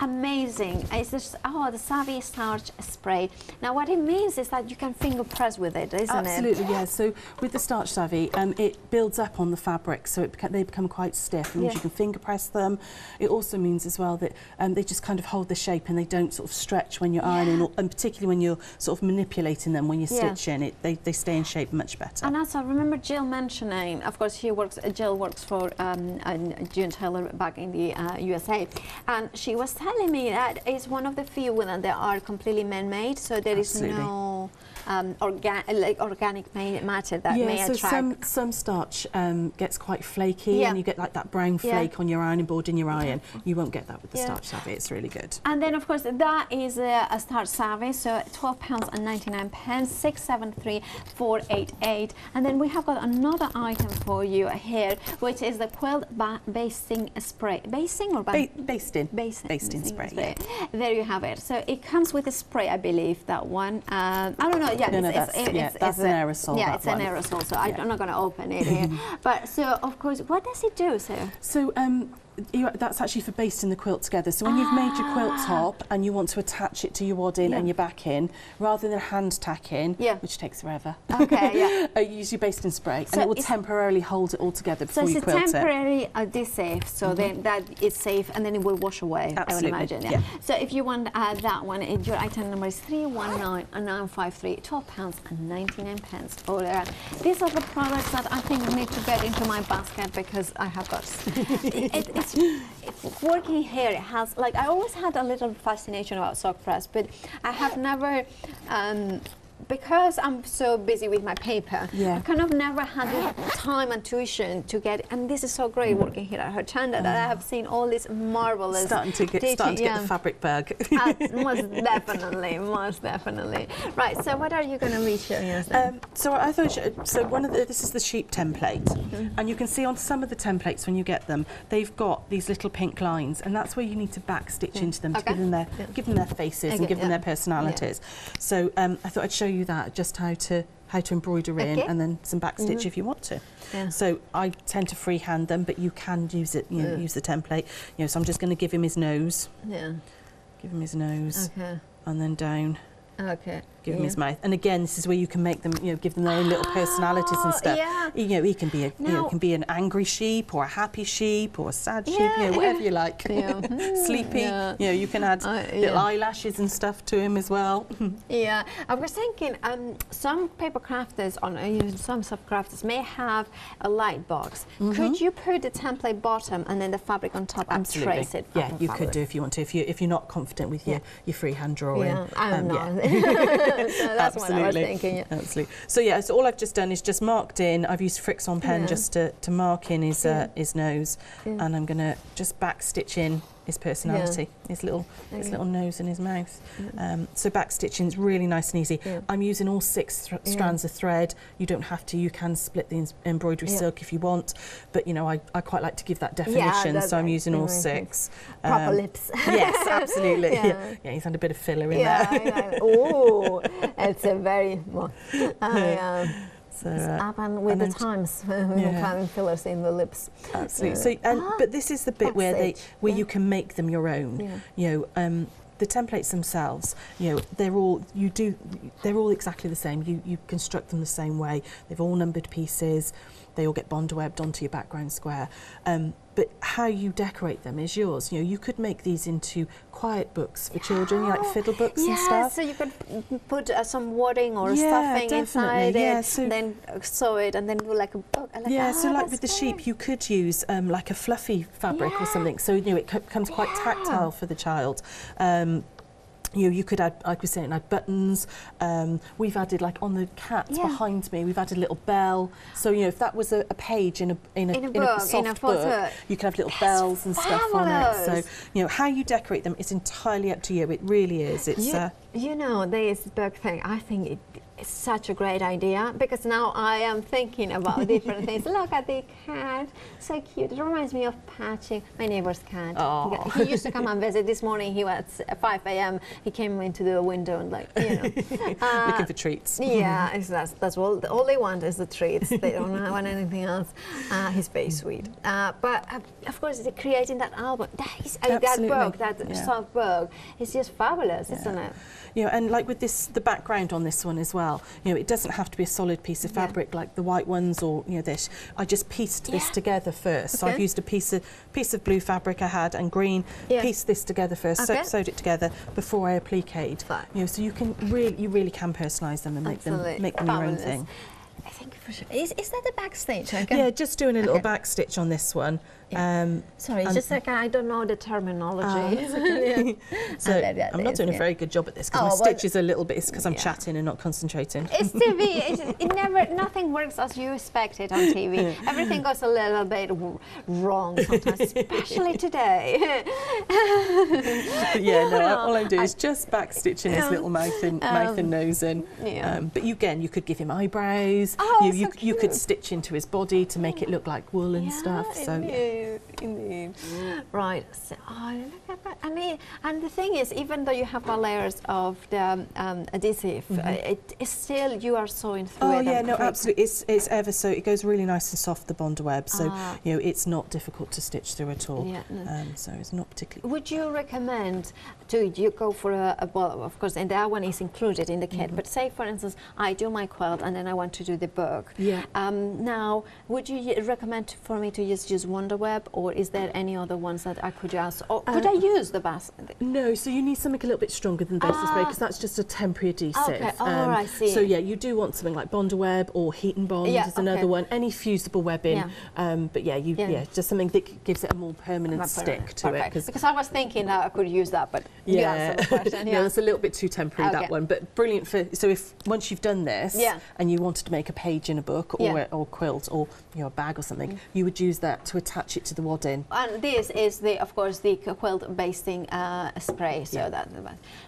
Amazing. It's just, oh, the Savvy Starch Spray. Now, what it means is that you can finger press with it, isn't it? Absolutely, yeah. So with the starch savvy, um, it builds up on the fabric, so it beca- they become quite stiff. It means Yeah. you can finger press them. It also means as well that um, they just kind of hold the shape and they don't sort of stretch when you're ironing, or, and particularly when you're sort of manipulating them when you're Yeah. stitching. It they, they stay in shape much better. And also, I remember Jill mentioning, of course, she works. uh, Jill works for um, uh, June Tailor back in the uh, USA, and she was telling me that it's one of the few that they are completely man-made, so there is Absolutely. no um, orga- like organic ma- matter that may yeah, so attract. some some starch um, gets quite flaky, Yeah. and you get like that brown Yeah. flake on your ironing board in your iron. You won't get that with the Yeah. starch savvy. It's really good. And then, of course, that is a, a starch savvy, so twelve pounds and ninety nine pence, six seven three four eight eight. And then we have got another item for you here, which is the quilt ba- basting spray. Basting or ba- Ba- basting. Basting, Basting spray, There you have it. So it comes with a spray, I believe, that one. Um, I don't know. Yeah, No, no, it's, that's- yeah, that's an aerosol, Yeah, it's an aerosol. So I, Yeah. I'm not going to open it here. but so, of course, what does it do, sir? So um, that's actually for basting the quilt together. So when you've made your quilt Ah. top and you want to attach it to your wadding Yeah. and your backing, rather than hand tacking, Yeah. which takes forever, Okay, yeah. uh, you use your basting spray So and it will temporarily hold it all together So before it's you a quilt it. temporary adhesive, so then that is safe, and then it will wash away. Absolutely, I would imagine. yeah. So if you want uh, that one, uh, your item number is 319953, 12 pounds and 99 pence. All right. These are the products that I think need to get into my basket because I have got. it, it, it's, it's working here. Has like I always had a little fascination about sock press, but I have never. Um, because I'm so busy with my paper, Yeah. I kind of never had the time and tuition to get. And this is so great working here at Hochanda that I have seen all these marvelous. Starting to get, starting to get yeah. the fabric bug. Uh, most definitely, most definitely. Right. So, what are you going to be showing us? Um, so I thought, so one of the, this is the sheep template, Mm-hmm. and you can see on some of the templates when you get them, they've got these little pink lines, and that's where you need to back stitch into them to give them their Yeah. give them their faces Okay, and give them their personalities. So um, I thought I'd show you that just how to how to embroider in, Okay. and then some back stitch Mhm. if you want to. yeah. So I tend to freehand them, but you can use it, you know, Yeah. use the template. You know, so I'm just going to give him his nose, yeah. give him his nose, Okay. and then down. Okay. Give him his mouth, and again, this is where you can make them, you know, give them their own little personalities and stuff. Yeah. You know, he can be a, you know, can be an angry sheep or a happy sheep or a sad sheep, Yeah. you know, whatever you like. Yeah. Sleepy, Yeah. you know, you can add Uh, little eyelashes and stuff to him as well. Yeah, I was thinking um, some paper crafters, on uh, some subcrafters may have a light box. Could you put the template bottom and then the fabric on top and trace it? Yeah, you could do if you want to. If you if you're not confident with your Yeah. your freehand drawing. Yeah, I'm um, not. so that's what I was thinking. Yeah. Absolutely. So yeah, so all I've just done is just marked in. I've used Frixion pen Yeah. just to, to mark in his uh, his nose, and I'm gonna just back stitch in his personality, his little his little nose and his mouth. Yeah. Um, so back stitching is really nice and easy. Yeah. I'm using all six thr Yeah. strands of thread. You don't have to. You can split the embroidery Yeah. silk if you want, but you know I, I quite like to give that definition, so I'm right. using all six. Proper Um, lips. yes, absolutely. Yeah. Yeah. yeah, he's had a bit of filler in yeah, there. yeah. Oh, it's a very. Well, I um, So, uh, up and with and the times, we yeah. were fillers in the lips. Absolutely. So, so and, ah, but this is the bit where they where yeah. you can make them your own. Yeah. You know, um, the templates themselves, you know, they're all you do, they're all exactly the same. You you construct them the same way. They've all numbered pieces. They all get bond webbed onto your background square. Um, but how you decorate them is yours. You know, you could make these into quiet books for children, like fiddle books yeah, and stuff. so you could put uh, some wadding or Yeah, stuffing inside definitely, yeah, it, so- then uh, sew it, and then do like a book. Like, Yeah, ah, so like with the sheep, you could use um, like a fluffy fabric or something, so you know it co- becomes quite Yeah. tactile for the child. Um, you know, you could add, like we were saying, add buttons. Um, we've added like on the cat Yeah. behind me, we've added a little bell. So you know, if that was a, a page in a in a, In a book, in soft a photo. book, you could have little That's bells and stuff on it. So you know, how you decorate them is entirely up to you. It really is. It's You, uh, you know, this book thing, I think it, it's such a great idea because now I am thinking about different things. Look at the cat, so cute. It reminds me of Patchy, my neighbor's cat. Aw. He, used to come and visit. This morning he was at 5 a.m. He came into the window and like, you know. uh, looking for treats. Yeah, it's, that's, that's all, all they want is the treats. They don't want anything else. Uh, he's very sweet. Uh, but uh, of course, the- creating that album, that, is, uh, that book, that yeah. soft book, is just fabulous, Yeah. isn't it? Yeah, and like with this, the background on this one as well. You know, it doesn't have to be a solid piece of Yeah. fabric like the white ones or you know this. I just pieced this together first. So I've used a piece of piece of blue fabric I had and green. Yeah. Pieced this together first, Okay. sewed it together before I appliqued. Fine. You know, so you can really, you really can personalise them and make Absolutely. them make them your own thing. For sure. Is, is that the backstage? Okay. Yeah, just doing a little Okay. back stitch on this one. Yeah. Um, Sorry, it's just like I don't know the terminology. Ah, okay. so I'm not is, doing a very good job at this because Oh, my well- stitch is a little bit. It's because I'm chatting and not concentrating. It's TV. It's, it never, nothing works as you expect it on TV. Everything goes a little bit w- wrong sometimes, especially today. Yeah, no, No, all I'm doing I- is just back stitching his Um, little mouth and mouth and nose in. yeah. Um, but you again, you could give him eyebrows. Oh, you, so you, you could stitch into his body to make it look like wool and stuff. So yeah. you- Indeed. Right. So, oh, look at that. And, it, and the thing is, even though you have layers of the um, adhesive, mm -hmm. it is still you are sewing through oh, it. Oh yeah, no, absolutely. It's it's ever so it goes really nice and soft the bond web, so ah. you know it's not difficult to stitch through at all. Yeah. No. Um, so it's not particularly. Would you recommend to you go for a, a well, of course, and that one is included in the kit. Mm -hmm. But say, for instance, I do my quilt and then I want to do the book. Yeah. Um, now, would you recommend for me to just use Wonderweb, or is there any other ones that I could use, or could I use the bas? No. So you need something a little bit stronger than Basis ah. because that's just a temporary adhesive. Okay. Oh, um, I see. So yeah, you do want something like Bondaweb or Heat and Bond yeah, is another okay. one. Any fusible webbing. Yeah. Um, but yeah, you yeah. yeah. just something that gives it a more permanent stick permanent. to Perfect. it. Because I was thinking that I could use that, but yeah, question, yeah. no, it's a little bit too temporary okay. that one, but brilliant for. So if once you've done this, yeah. and you wanted to make a page in a book or yeah. a, or quilt or you know a bag or something, mm. you would use that to attach it to the wadding. And this is the, of course, the quilt basting uh, spray. So yeah. that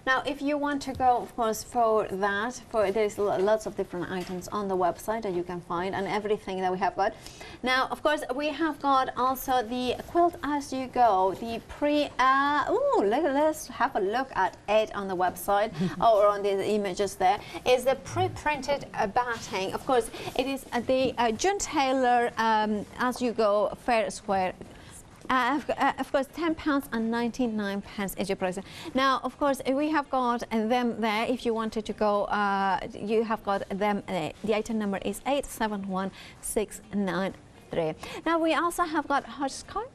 now, if you want to go, of course, for that, for there's lots of different items on the website that you can find and everything that we have got. Now, of course, we have got also the quilt as you go, the pre. Uh, oh, let, us have a look at it on the website or on the images there. Is the pre-printed uh, batting. Of course, it is uh, the uh, June Tailor um, As You Go Fair Square uh, uh, of course, 10 pounds and 99 pence is your price. Now, of course, we have got them there. If you wanted to go, uh, you have got them. Uh, the item number is eight seven one six nine. Now we also have got hopscotch.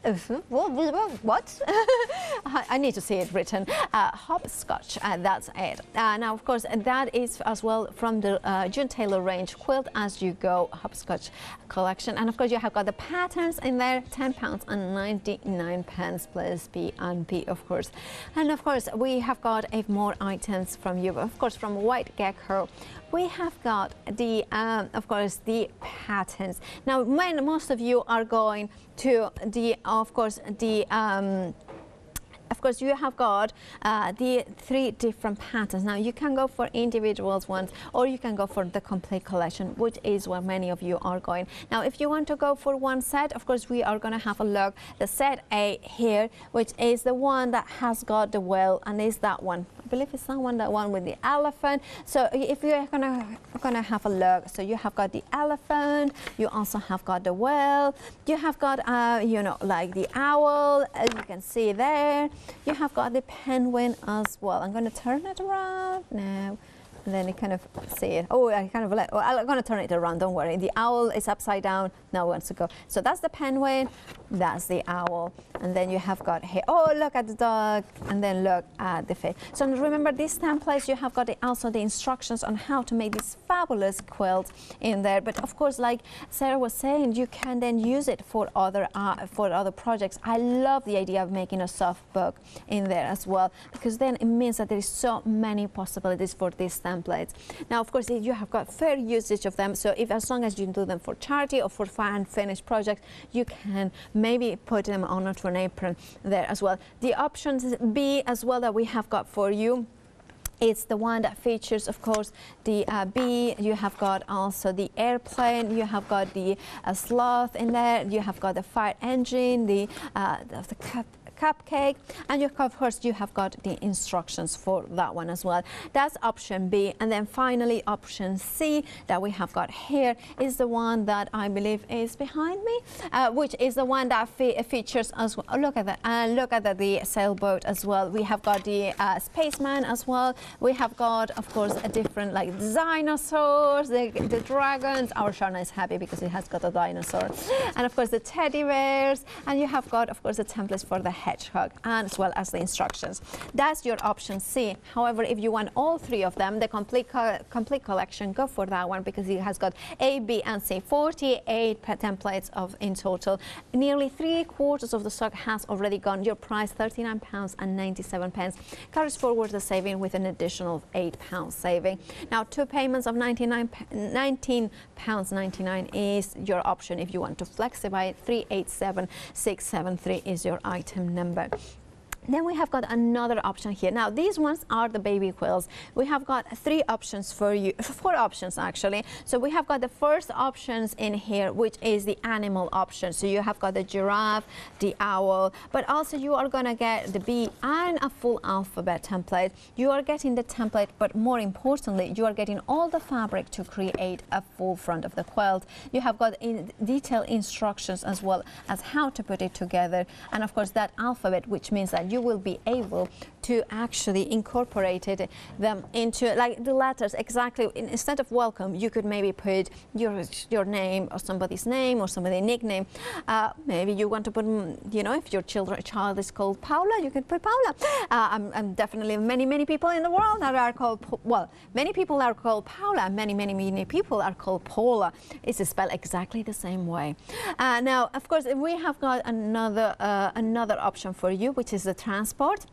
What? I need to see it written. Uh, hopscotch. Uh, that's it. Uh, now, of course, that is as well from the uh, June Tailor range quilt as you go hopscotch collection. And of course, you have got the patterns in there. Ten pounds and ninety-nine pence plus B and B, of course. And of course, we have got more items from you. Of course, from White Gecko, we have got the, um, of course, the patterns. Now, when most of you are going to the, of course, the um, of course, you have got uh, the three different patterns. Now, you can go for individuals ones or you can go for the complete collection, which is where many of you are going. Now, if you want to go for one set, of course, we are going to have a look. The set A here, which is the one that has got the well, and is that one. I believe it's that one, that one with the elephant. So if you're gonna gonna have a look, so you have got the elephant, you also have got the whale, you have got uh, you know like the owl, as you can see there. You have got the penguin as well. I'm gonna turn it around now then you kind of see it. Oh, I kind of let, oh, I'm going to turn it around, don't worry. The owl is upside down, now wants to go. So that's the penguin, that's the owl. And then you have got here, oh, look at the dog, and then look at the fish. So remember these templates, you have got the, also the instructions on how to make this fabulous quilt in there. But of course, like Sarah was saying, you can then use it for other, uh, for other projects. I love the idea of making a soft book in there as well, because then it means that there is so many possibilities for this template templates. Now, of course, you have got fair usage of them. So if as long as you do them for charity or for fun finished projects, you can maybe put them on to an apron there as well. The options B as well that we have got for you it's the one that features, of course, the uh, bee. You have got also the airplane. You have got the uh, sloth in there. You have got the fire engine, the, uh, the, the cupcake and you, of course you have got the instructions for that one as well. That's option B and then finally option C that we have got here is the one that I believe is behind me uh, which is the one that fe features as well. Oh, look at that and look at the, the, sailboat as well. We have got the uh, spaceman as well. We have got of course a different like dinosaurs, the, the dragons. Our Shana is happy because it has got a dinosaur and of course the teddy bears and you have got of course the templates for the hedgehog and as well as the instructions. That's your option C. However, if you want all three of them, the complete, co complete collection, go for that one because it has got A, B, and C. 48 templates of in total. Nearly three quarters of the stock has already gone. Your price, £39 and 97 pence. Carries forward the saving with an additional £8 saving. Now, two payments of 99, £19 99 is your option if you want to flex it by 387673 is your item number. Then we have got another option here. Now these ones are the baby quills. We have got three options for you, four options actually. So we have got the first options in here, which is the animal option. So you have got the giraffe, the owl, but also you are gonna get the bee and a full alphabet template. You are getting the template, but more importantly, you are getting all the fabric to create a full front of the quilt. You have got in detailed instructions as well as how to put it together. And of course that alphabet, which means that you you will be able to actually incorporate it, them into like the letters exactly. Instead of welcome you could maybe put your your name or somebody's name or somebody's nickname. Uh, maybe you want to put mm, you know if your children child is called Paula you could put Paula. Uh, I'm, I'm definitely many many people in the world that are called well many people are called Paula many many many people are called Paula. It's spelled exactly the same way. Uh, now of course we have got another uh, another option for you which is the transport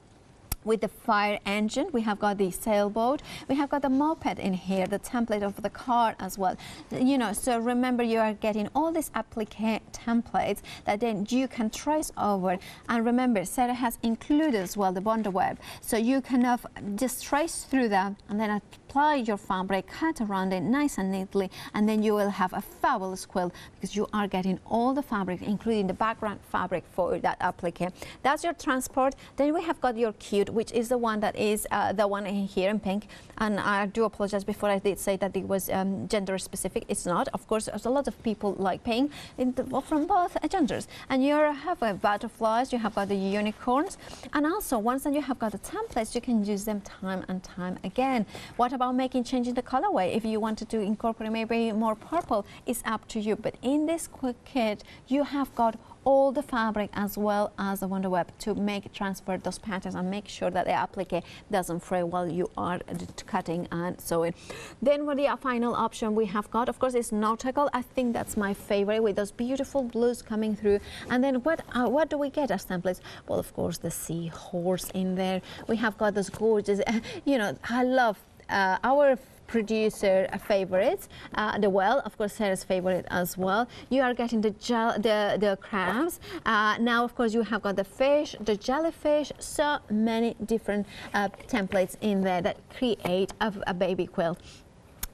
with the fire engine. We have got the sailboat. We have got the moped in here, the template of the car as well. You know, so remember you are getting all these applique templates that then you can trace over. And remember, Sarah has included as well the Bondaweb. So you can just trace through that and then apply your fabric, cut around it nice and neatly, and then you will have a fabulous quilt because you are getting all the fabric, including the background fabric for that applique. That's your transport. Then we have got your cute which is the one that is uh, the one here in pink. And I do apologize before I did say that it was um, gender specific. It's not. Of course, there's a lot of people like pink the, from both genders. And you have uh, butterflies, you have got the unicorns. And also, once that you have got the templates, you can use them time and time again. What about making changing the colorway? If you wanted to incorporate maybe more purple, it's up to you. But in this quick kit, you have got all the fabric as well as the Wonder Web to make transfer those patterns and make sure that the applique doesn't fray while you are cutting and sewing. Then for the final option we have got, of course, is nautical. I think that's my favorite with those beautiful blues coming through. And then what uh, what do we get as templates? Well, of course, the seahorse in there. We have got those gorgeous, you know, I love uh, our producer favorites. Uh, the well, of course, Sarah's favorite as well. You are getting the gel, the, the crabs. Uh, now, of course, you have got the fish, the jellyfish, so many different uh, templates in there that create a, a baby quilt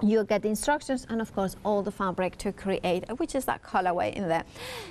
you'll get the instructions and of course all the fabric to create which is that colorway in there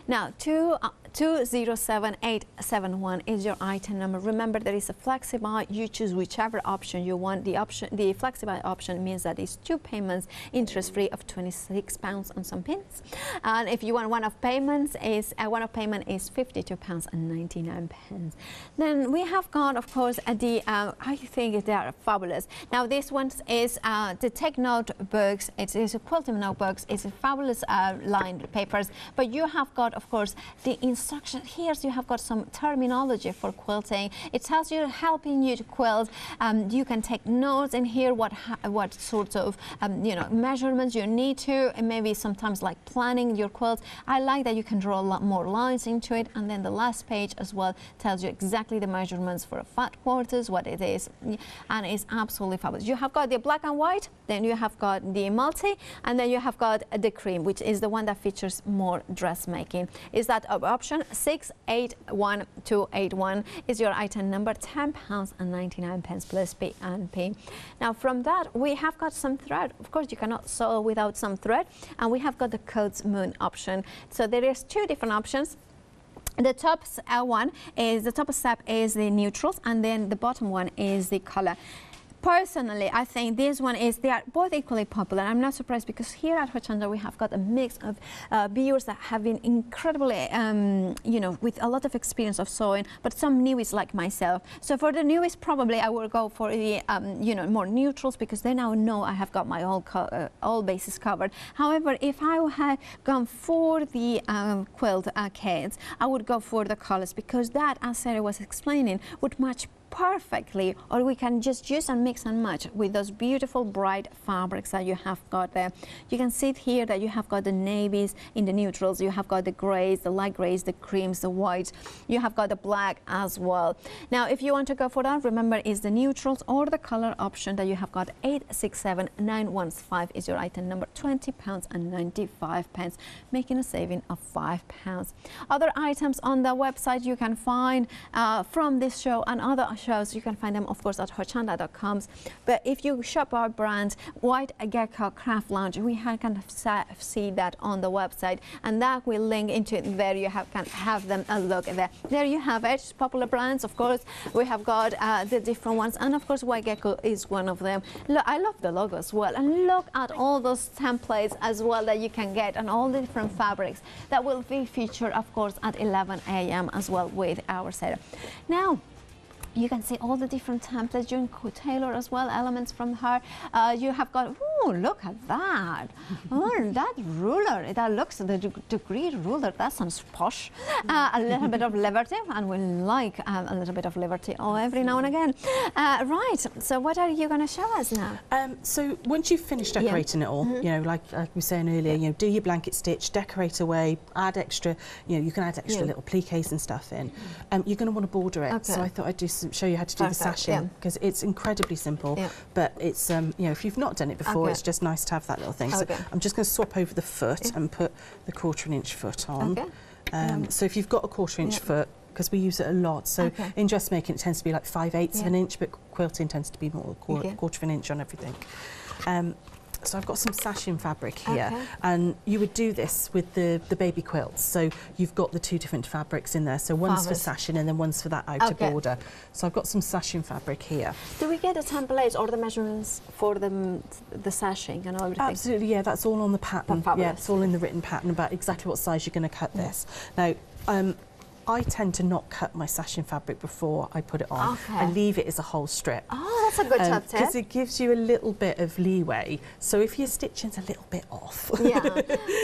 now two uh, 207871 is your item number. Remember there is a FlexiBuy. You choose whichever option you want. The option, the FlexiBuy option means that it's two payments, interest free of 26 pounds on some pins. And if you want one of payments is uh, one of payment is 52 pounds and 99 pence. Then we have got of course uh, the uh, I think they are fabulous. Now this one is uh, the Take Note books. It is a quilting notebooks. It's a fabulous uh, lined papers. But you have got of course the instruction. Here you have got some terminology for quilting. It tells you helping you to quilt. Um, you can take notes in here what what sorts of um, you know measurements you need to and maybe sometimes like planning your quilt. I like that you can draw a lot more lines into it. And then the last page as well tells you exactly the measurements for a fat quarters what it is. And it's absolutely fabulous. You have got the black and white then you have got the multi and then you have got the cream which is the one that features more dressmaking. Is that option option 681281 is your item number 10 pounds and 99 pence plus P and P. Now from that we have got some thread. Of course you cannot sew without some thread and we have got the Coats Moon option. So there is two different options the top one is the top step is the neutrals and then the bottom one is the color personally, I think this one is, they are both equally popular. I'm not surprised because here at Hochanda we have got a mix of uh, viewers that have been incredibly, um, you know, with a lot of experience of sewing, but some newies like myself. So for the newies, probably I will go for the, um, you know, more neutrals because they now know I have got my all, uh, all bases covered. However, if I had gone for the um, quilt kits, I would go for the colors because that, as Sarah was explaining, would match perfectly or we can just use and mix and match with those beautiful bright fabrics that you have got there. You can see here that you have got the navies in the neutrals, you have got the grays, the light grays, the creams, the whites, you have got the black as well. Now if you want to go for that, remember is the neutrals or the color option that you have got 867915 is your item number 20 pounds and 95 pence making a saving of 5 pounds. Other items on the website you can find uh, from this show and other shows you can find them of course at hochanda.com but if you shop our brand White Gecko Craft Lounge we can see that on the website and that will link into there you have, can have them a look there. There you have it popular brands of course we have got uh, the different ones and of course White Gecko is one of them. Look, I love the logo as well and look at all those templates as well that you can get and all the different fabrics that will be featured of course at 11 a.m. as well with our setup. Now you can see all the different templates. You can tailor as well elements from her. Uh, you have got, oh, look at that. oh, that ruler, that looks, the degree ruler, that sounds posh. Uh, a little bit of liberty, and we like um, a little bit of liberty oh, every now and again. Uh, right, so what are you going to show us now? Um, so once you've finished decorating yeah. it all, mm -hmm. you know, like, like we were saying earlier, you know, do your blanket stitch, decorate away, add extra, you know, you can add extra yeah. little pliques and stuff in. Um, you're going to want to border it. Okay. So I thought I'd do some show you how to do Perfect, the sashing because yeah. it's incredibly simple. Yeah. But it's, um, you know, if you've not done it before, okay. it's just nice to have that little thing. Okay. So I'm just going to swap over the foot yeah. and put the quarter of an inch foot on. Okay. Um, um so if you've got a quarter inch foot, because we use it a lot. So okay. in dressmaking, it tends to be like five eighths yeah. of an inch, but quilting tends to be more a quarter, yeah. quarter of an inch on everything. Um, so I've got some sashing fabric here okay. and you would do this with the, the baby quilts. So you've got the two different fabrics in there. So one's for sashing and then one's for that outer okay. border. So I've got some sashing fabric here. Do we get the templates or the measurements for the, the sashing and everything? Absolutely, yeah, that's all on the pattern. Yeah, it's all in the written pattern about exactly what size you're going to cut this. Now, um, I tend to not cut my sashing fabric before I put it on. Okay. I leave it as a whole strip. Oh, that's a good um, tip. Because it gives you a little bit of leeway. So if your stitching's a little bit off. yeah.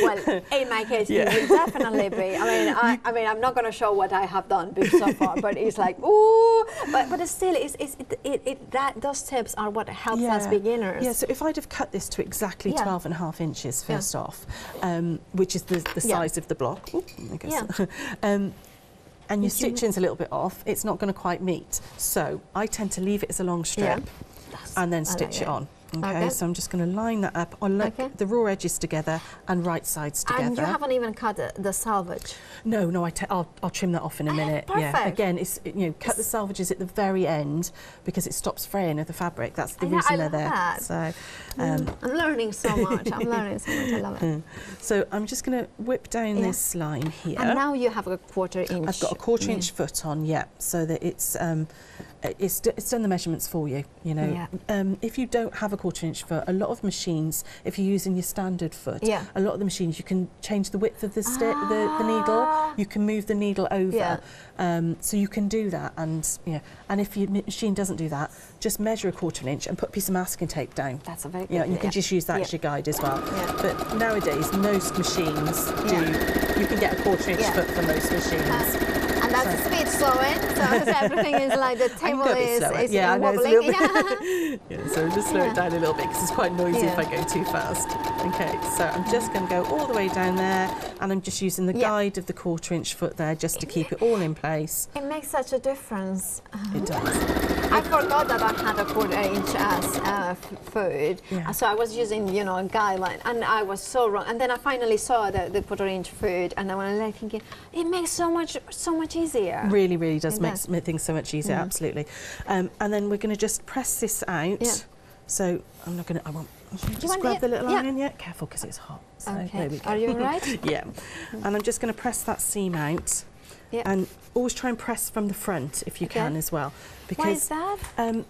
Well, in my case, yeah. it will definitely be. I mean, I, I mean, I'm not going to show what I have done so far, but it's like, ooh. But, but it's still, it's, it's, it, it, it, that, those tips are what helps yeah. us beginners. Yeah, so if I'd have cut this to exactly yeah. 12 and a half inches first off, um, which is the, the size of the block, Ooh, I guess. Yeah. um, and your stitching's a little bit off, it's not going to quite meet. So I tend to leave it as a long strip yeah. and then stitch like it on. Okay, okay, so I'm just going to line that up. I'll look okay. the raw edges together and right sides together. And you haven't even cut the, the selvage? No, no, I will I'll trim that off in a oh, minute. Perfect. Yeah, again, it's you know, cut the salvages at the very end because it stops fraying of the fabric. That's the reason they're there. That. So, mm, um, I'm learning so much. I'm learning so much. I love it. so I'm just going to whip down yeah. this line here. And now you have a quarter inch. I've got a quarter inch foot on, yeah, so that it's um, it's, it's done the measurements for you. You know, yeah. um, if you don't have a quarter inch foot, a lot of machines, if you're using your standard foot, yeah. a lot of the machines you can change the width of the, ah. the, the needle. Ah. You can move the needle over, yeah. um, so you can do that. And yeah, and if your machine doesn't do that, just measure a quarter inch and put a piece of masking tape down. That's a very good. Yeah, you can just use that as your guide as well. But nowadays, most machines do. You can get a quarter inch foot for most machines that's a speed slowing, so everything is like the table is, is yeah, wobbling. yeah. yeah, so just slow yeah. it down a little bit because it's quite noisy yeah. if I go too fast. Okay, so I'm just going to go all the way down there and I'm just using the guide of the quarter inch foot there just to keep it all in place. It makes such a difference. It does. I forgot that I had a quarter inch as uh, foot, yeah. so I was using, you know, a guideline, and I was so wrong. And then I finally saw the, the quarter inch foot, and I was like thinking, it makes so much, so much easier. Really, really does make, make things so much easier. Mm. Absolutely. Um, and then we're going to just press this out. Yeah. So I'm not going to. I won't. Just grab the little iron yet. Careful because it's hot. So okay. Are you all right? yeah. And I'm just going to press that seam out. Yep. And always try and press from the front if you okay. can as well. Because, Why is that? Um,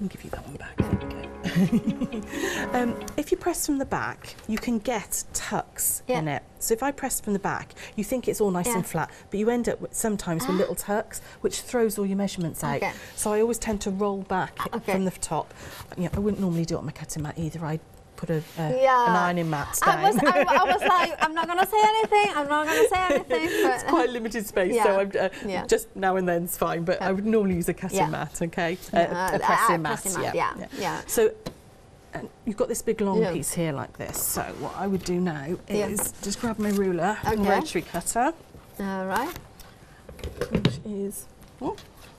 I'll give you that one back. There we go. um, if you press from the back, you can get tucks in it. So if I press from the back, you think it's all nice yeah. and flat, but you end up with, sometimes with little tucks, which throws all your measurements out. Okay. So I always tend to roll back okay. from the top. You know, I wouldn't normally do it on my cutting mat either. I put a, a, Yeah. an ironing mat I was, I, I was like, I'm not going to say anything. I'm not going to say anything. It's quite limited space, Yeah. so I'm, uh, Yeah. just now and then it's fine. But I would normally use a cutting Yeah. mat, okay? Yeah, a, a uh, pressing mat, mat, yeah, yeah. So uh, you've got this big long Yeah. piece here like this. So what I would do now Yeah. is just grab my ruler and rotary cutter, All right. which is oh,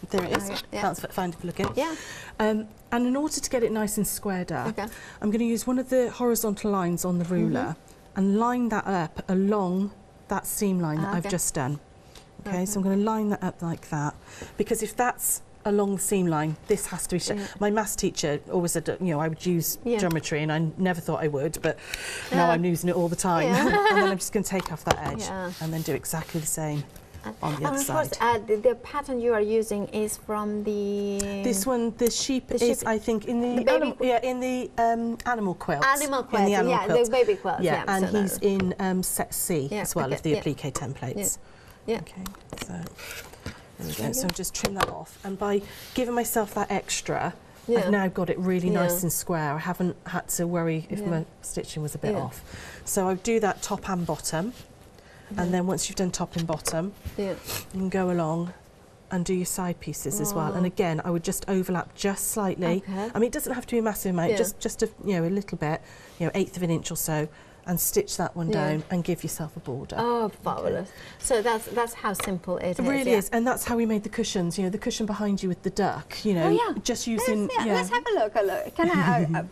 there it is. Okay, yeah. That's fine for looking. Yeah. Um, and in order to get it nice and squared up, Okay. I'm going to use one of the horizontal lines on the ruler and line that up along that seam line that Ah, I've just done. Okay, so I'm going to line that up like that because if that's along the seam line, this has to be. Yeah. My maths teacher always said, you know, I would use Yeah. geometry, and I never thought I would, but now Yeah. I'm using it all the time. Yeah. and then I'm just going to take off that edge and then do exactly the same on the and other of course, side. uh, the, the pattern you are using is from the This one, the sheep The is, sheep- I think, in the, the baby anim- yeah, in the um, animal quilt. animal In quilt. the animal yeah, quilt. the baby quilt. Yeah, Yeah, and so he's in um, set C Yeah, as well okay, of the yeah. applique templates. Yeah. Okay, so there we go. So trim trim that off, and by giving myself that extra, Yeah. I've now got it really nice and square. I haven't had to worry if Yeah. my stitching was a bit Yeah. off. So I do that top and bottom, and then once you've done top and bottom, Yeah. you can go along and do your side pieces as well. And Oh. again, I would just overlap just slightly. Okay. I mean, it doesn't have to be a massive amount, Yeah. just just a you know a little bit, you know, eighth of an inch or so, and stitch that one Yeah. down and give yourself a border. Oh, fabulous! So that's that's how simple it It is. really yeah. is, and that's how we made the cushions. You know, the cushion behind you with the duck. You know, Oh, yeah. just using. Let's, yeah, let's have a look. A look. Can I? Uh, uh,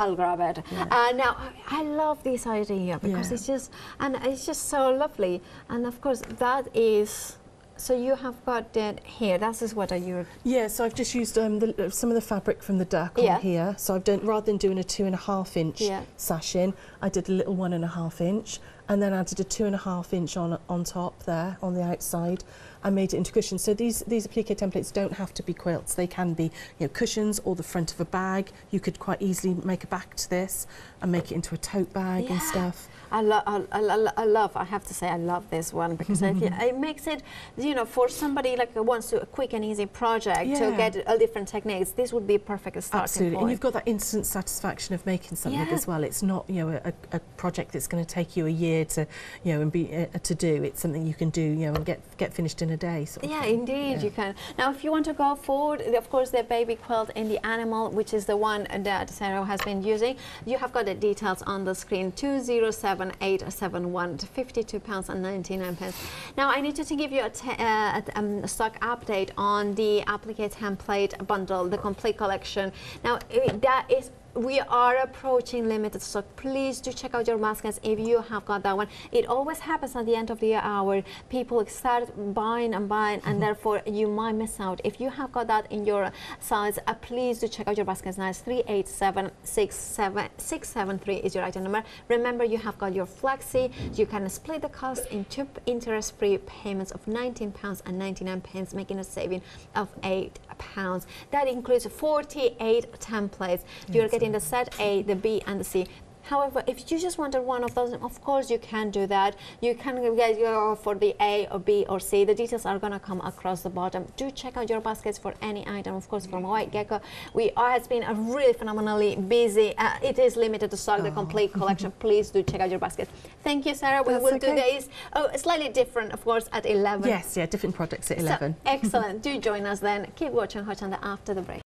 I'll grab it. Uh, now, I I love this idea because Yeah. it's just and it's just so lovely. And of course, that is. So you have got it here. That is what are you? Yeah, so I've just used um, the, uh, some of the fabric from the duck Yeah. on here. So I've done rather than doing a two and a half inch Yeah. sash in, I did a little one and a half inch, and then added a two and a half inch on on top there on the outside. I made it into cushions. So these these applique templates don't have to be quilts. They can be you know cushions or the front of a bag. You could quite easily make a back to this and make it into a tote bag and stuff. I, lo- I, I, I love. I have to say, I love this one because I it makes it, you know, for somebody like who wants to a quick and easy project to get all different techniques. This would be a perfect starting Absolutely, point. and you've got that instant satisfaction of making something Yeah. as well. It's not you know a, a project that's going to take you a year to you know and be uh, to do. It's something you can do you know and get get finished in a day. Sort of Yeah, thing. indeed, Yeah. you can. Now, if you want to go forward, of course, the baby quilt in the animal, which is the one that Sarah has been using, you have got the details on the screen 207871 52 pounds and 99 pence. Now, I need to give you a, uh, a um, stock update on the applique template bundle, the complete collection. Now, that is we are approaching limited stock. Please do check out your baskets if you have got that one. It always happens at the end of the hour. People start buying and buying, and therefore you might miss out. If you have got that in your size, uh, please do check out your baskets. Now it's 387673 is your item number. Remember, you have got your flexi. You can split the cost in two interest-free payments of 19 pounds and 99 pence, making a saving of eight pounds. That includes 48 templates. You're getting the set A, the B, and the C. However, if you just wanted one of those, of course you can do that. You can get your for the A or B or C. The details are going to come across the bottom. Do check out your baskets for any item. Of course, from White Gecko, we are has been a really phenomenally busy. Uh, it is limited to stock, the complete collection. Please do check out your baskets. Thank you, Sarah. We That's will do okay. this. Oh, slightly different, of course, at 11. Yes, yeah, different projects at So, eleven. excellent. Do join us then. Keep watching Hochanda after the break.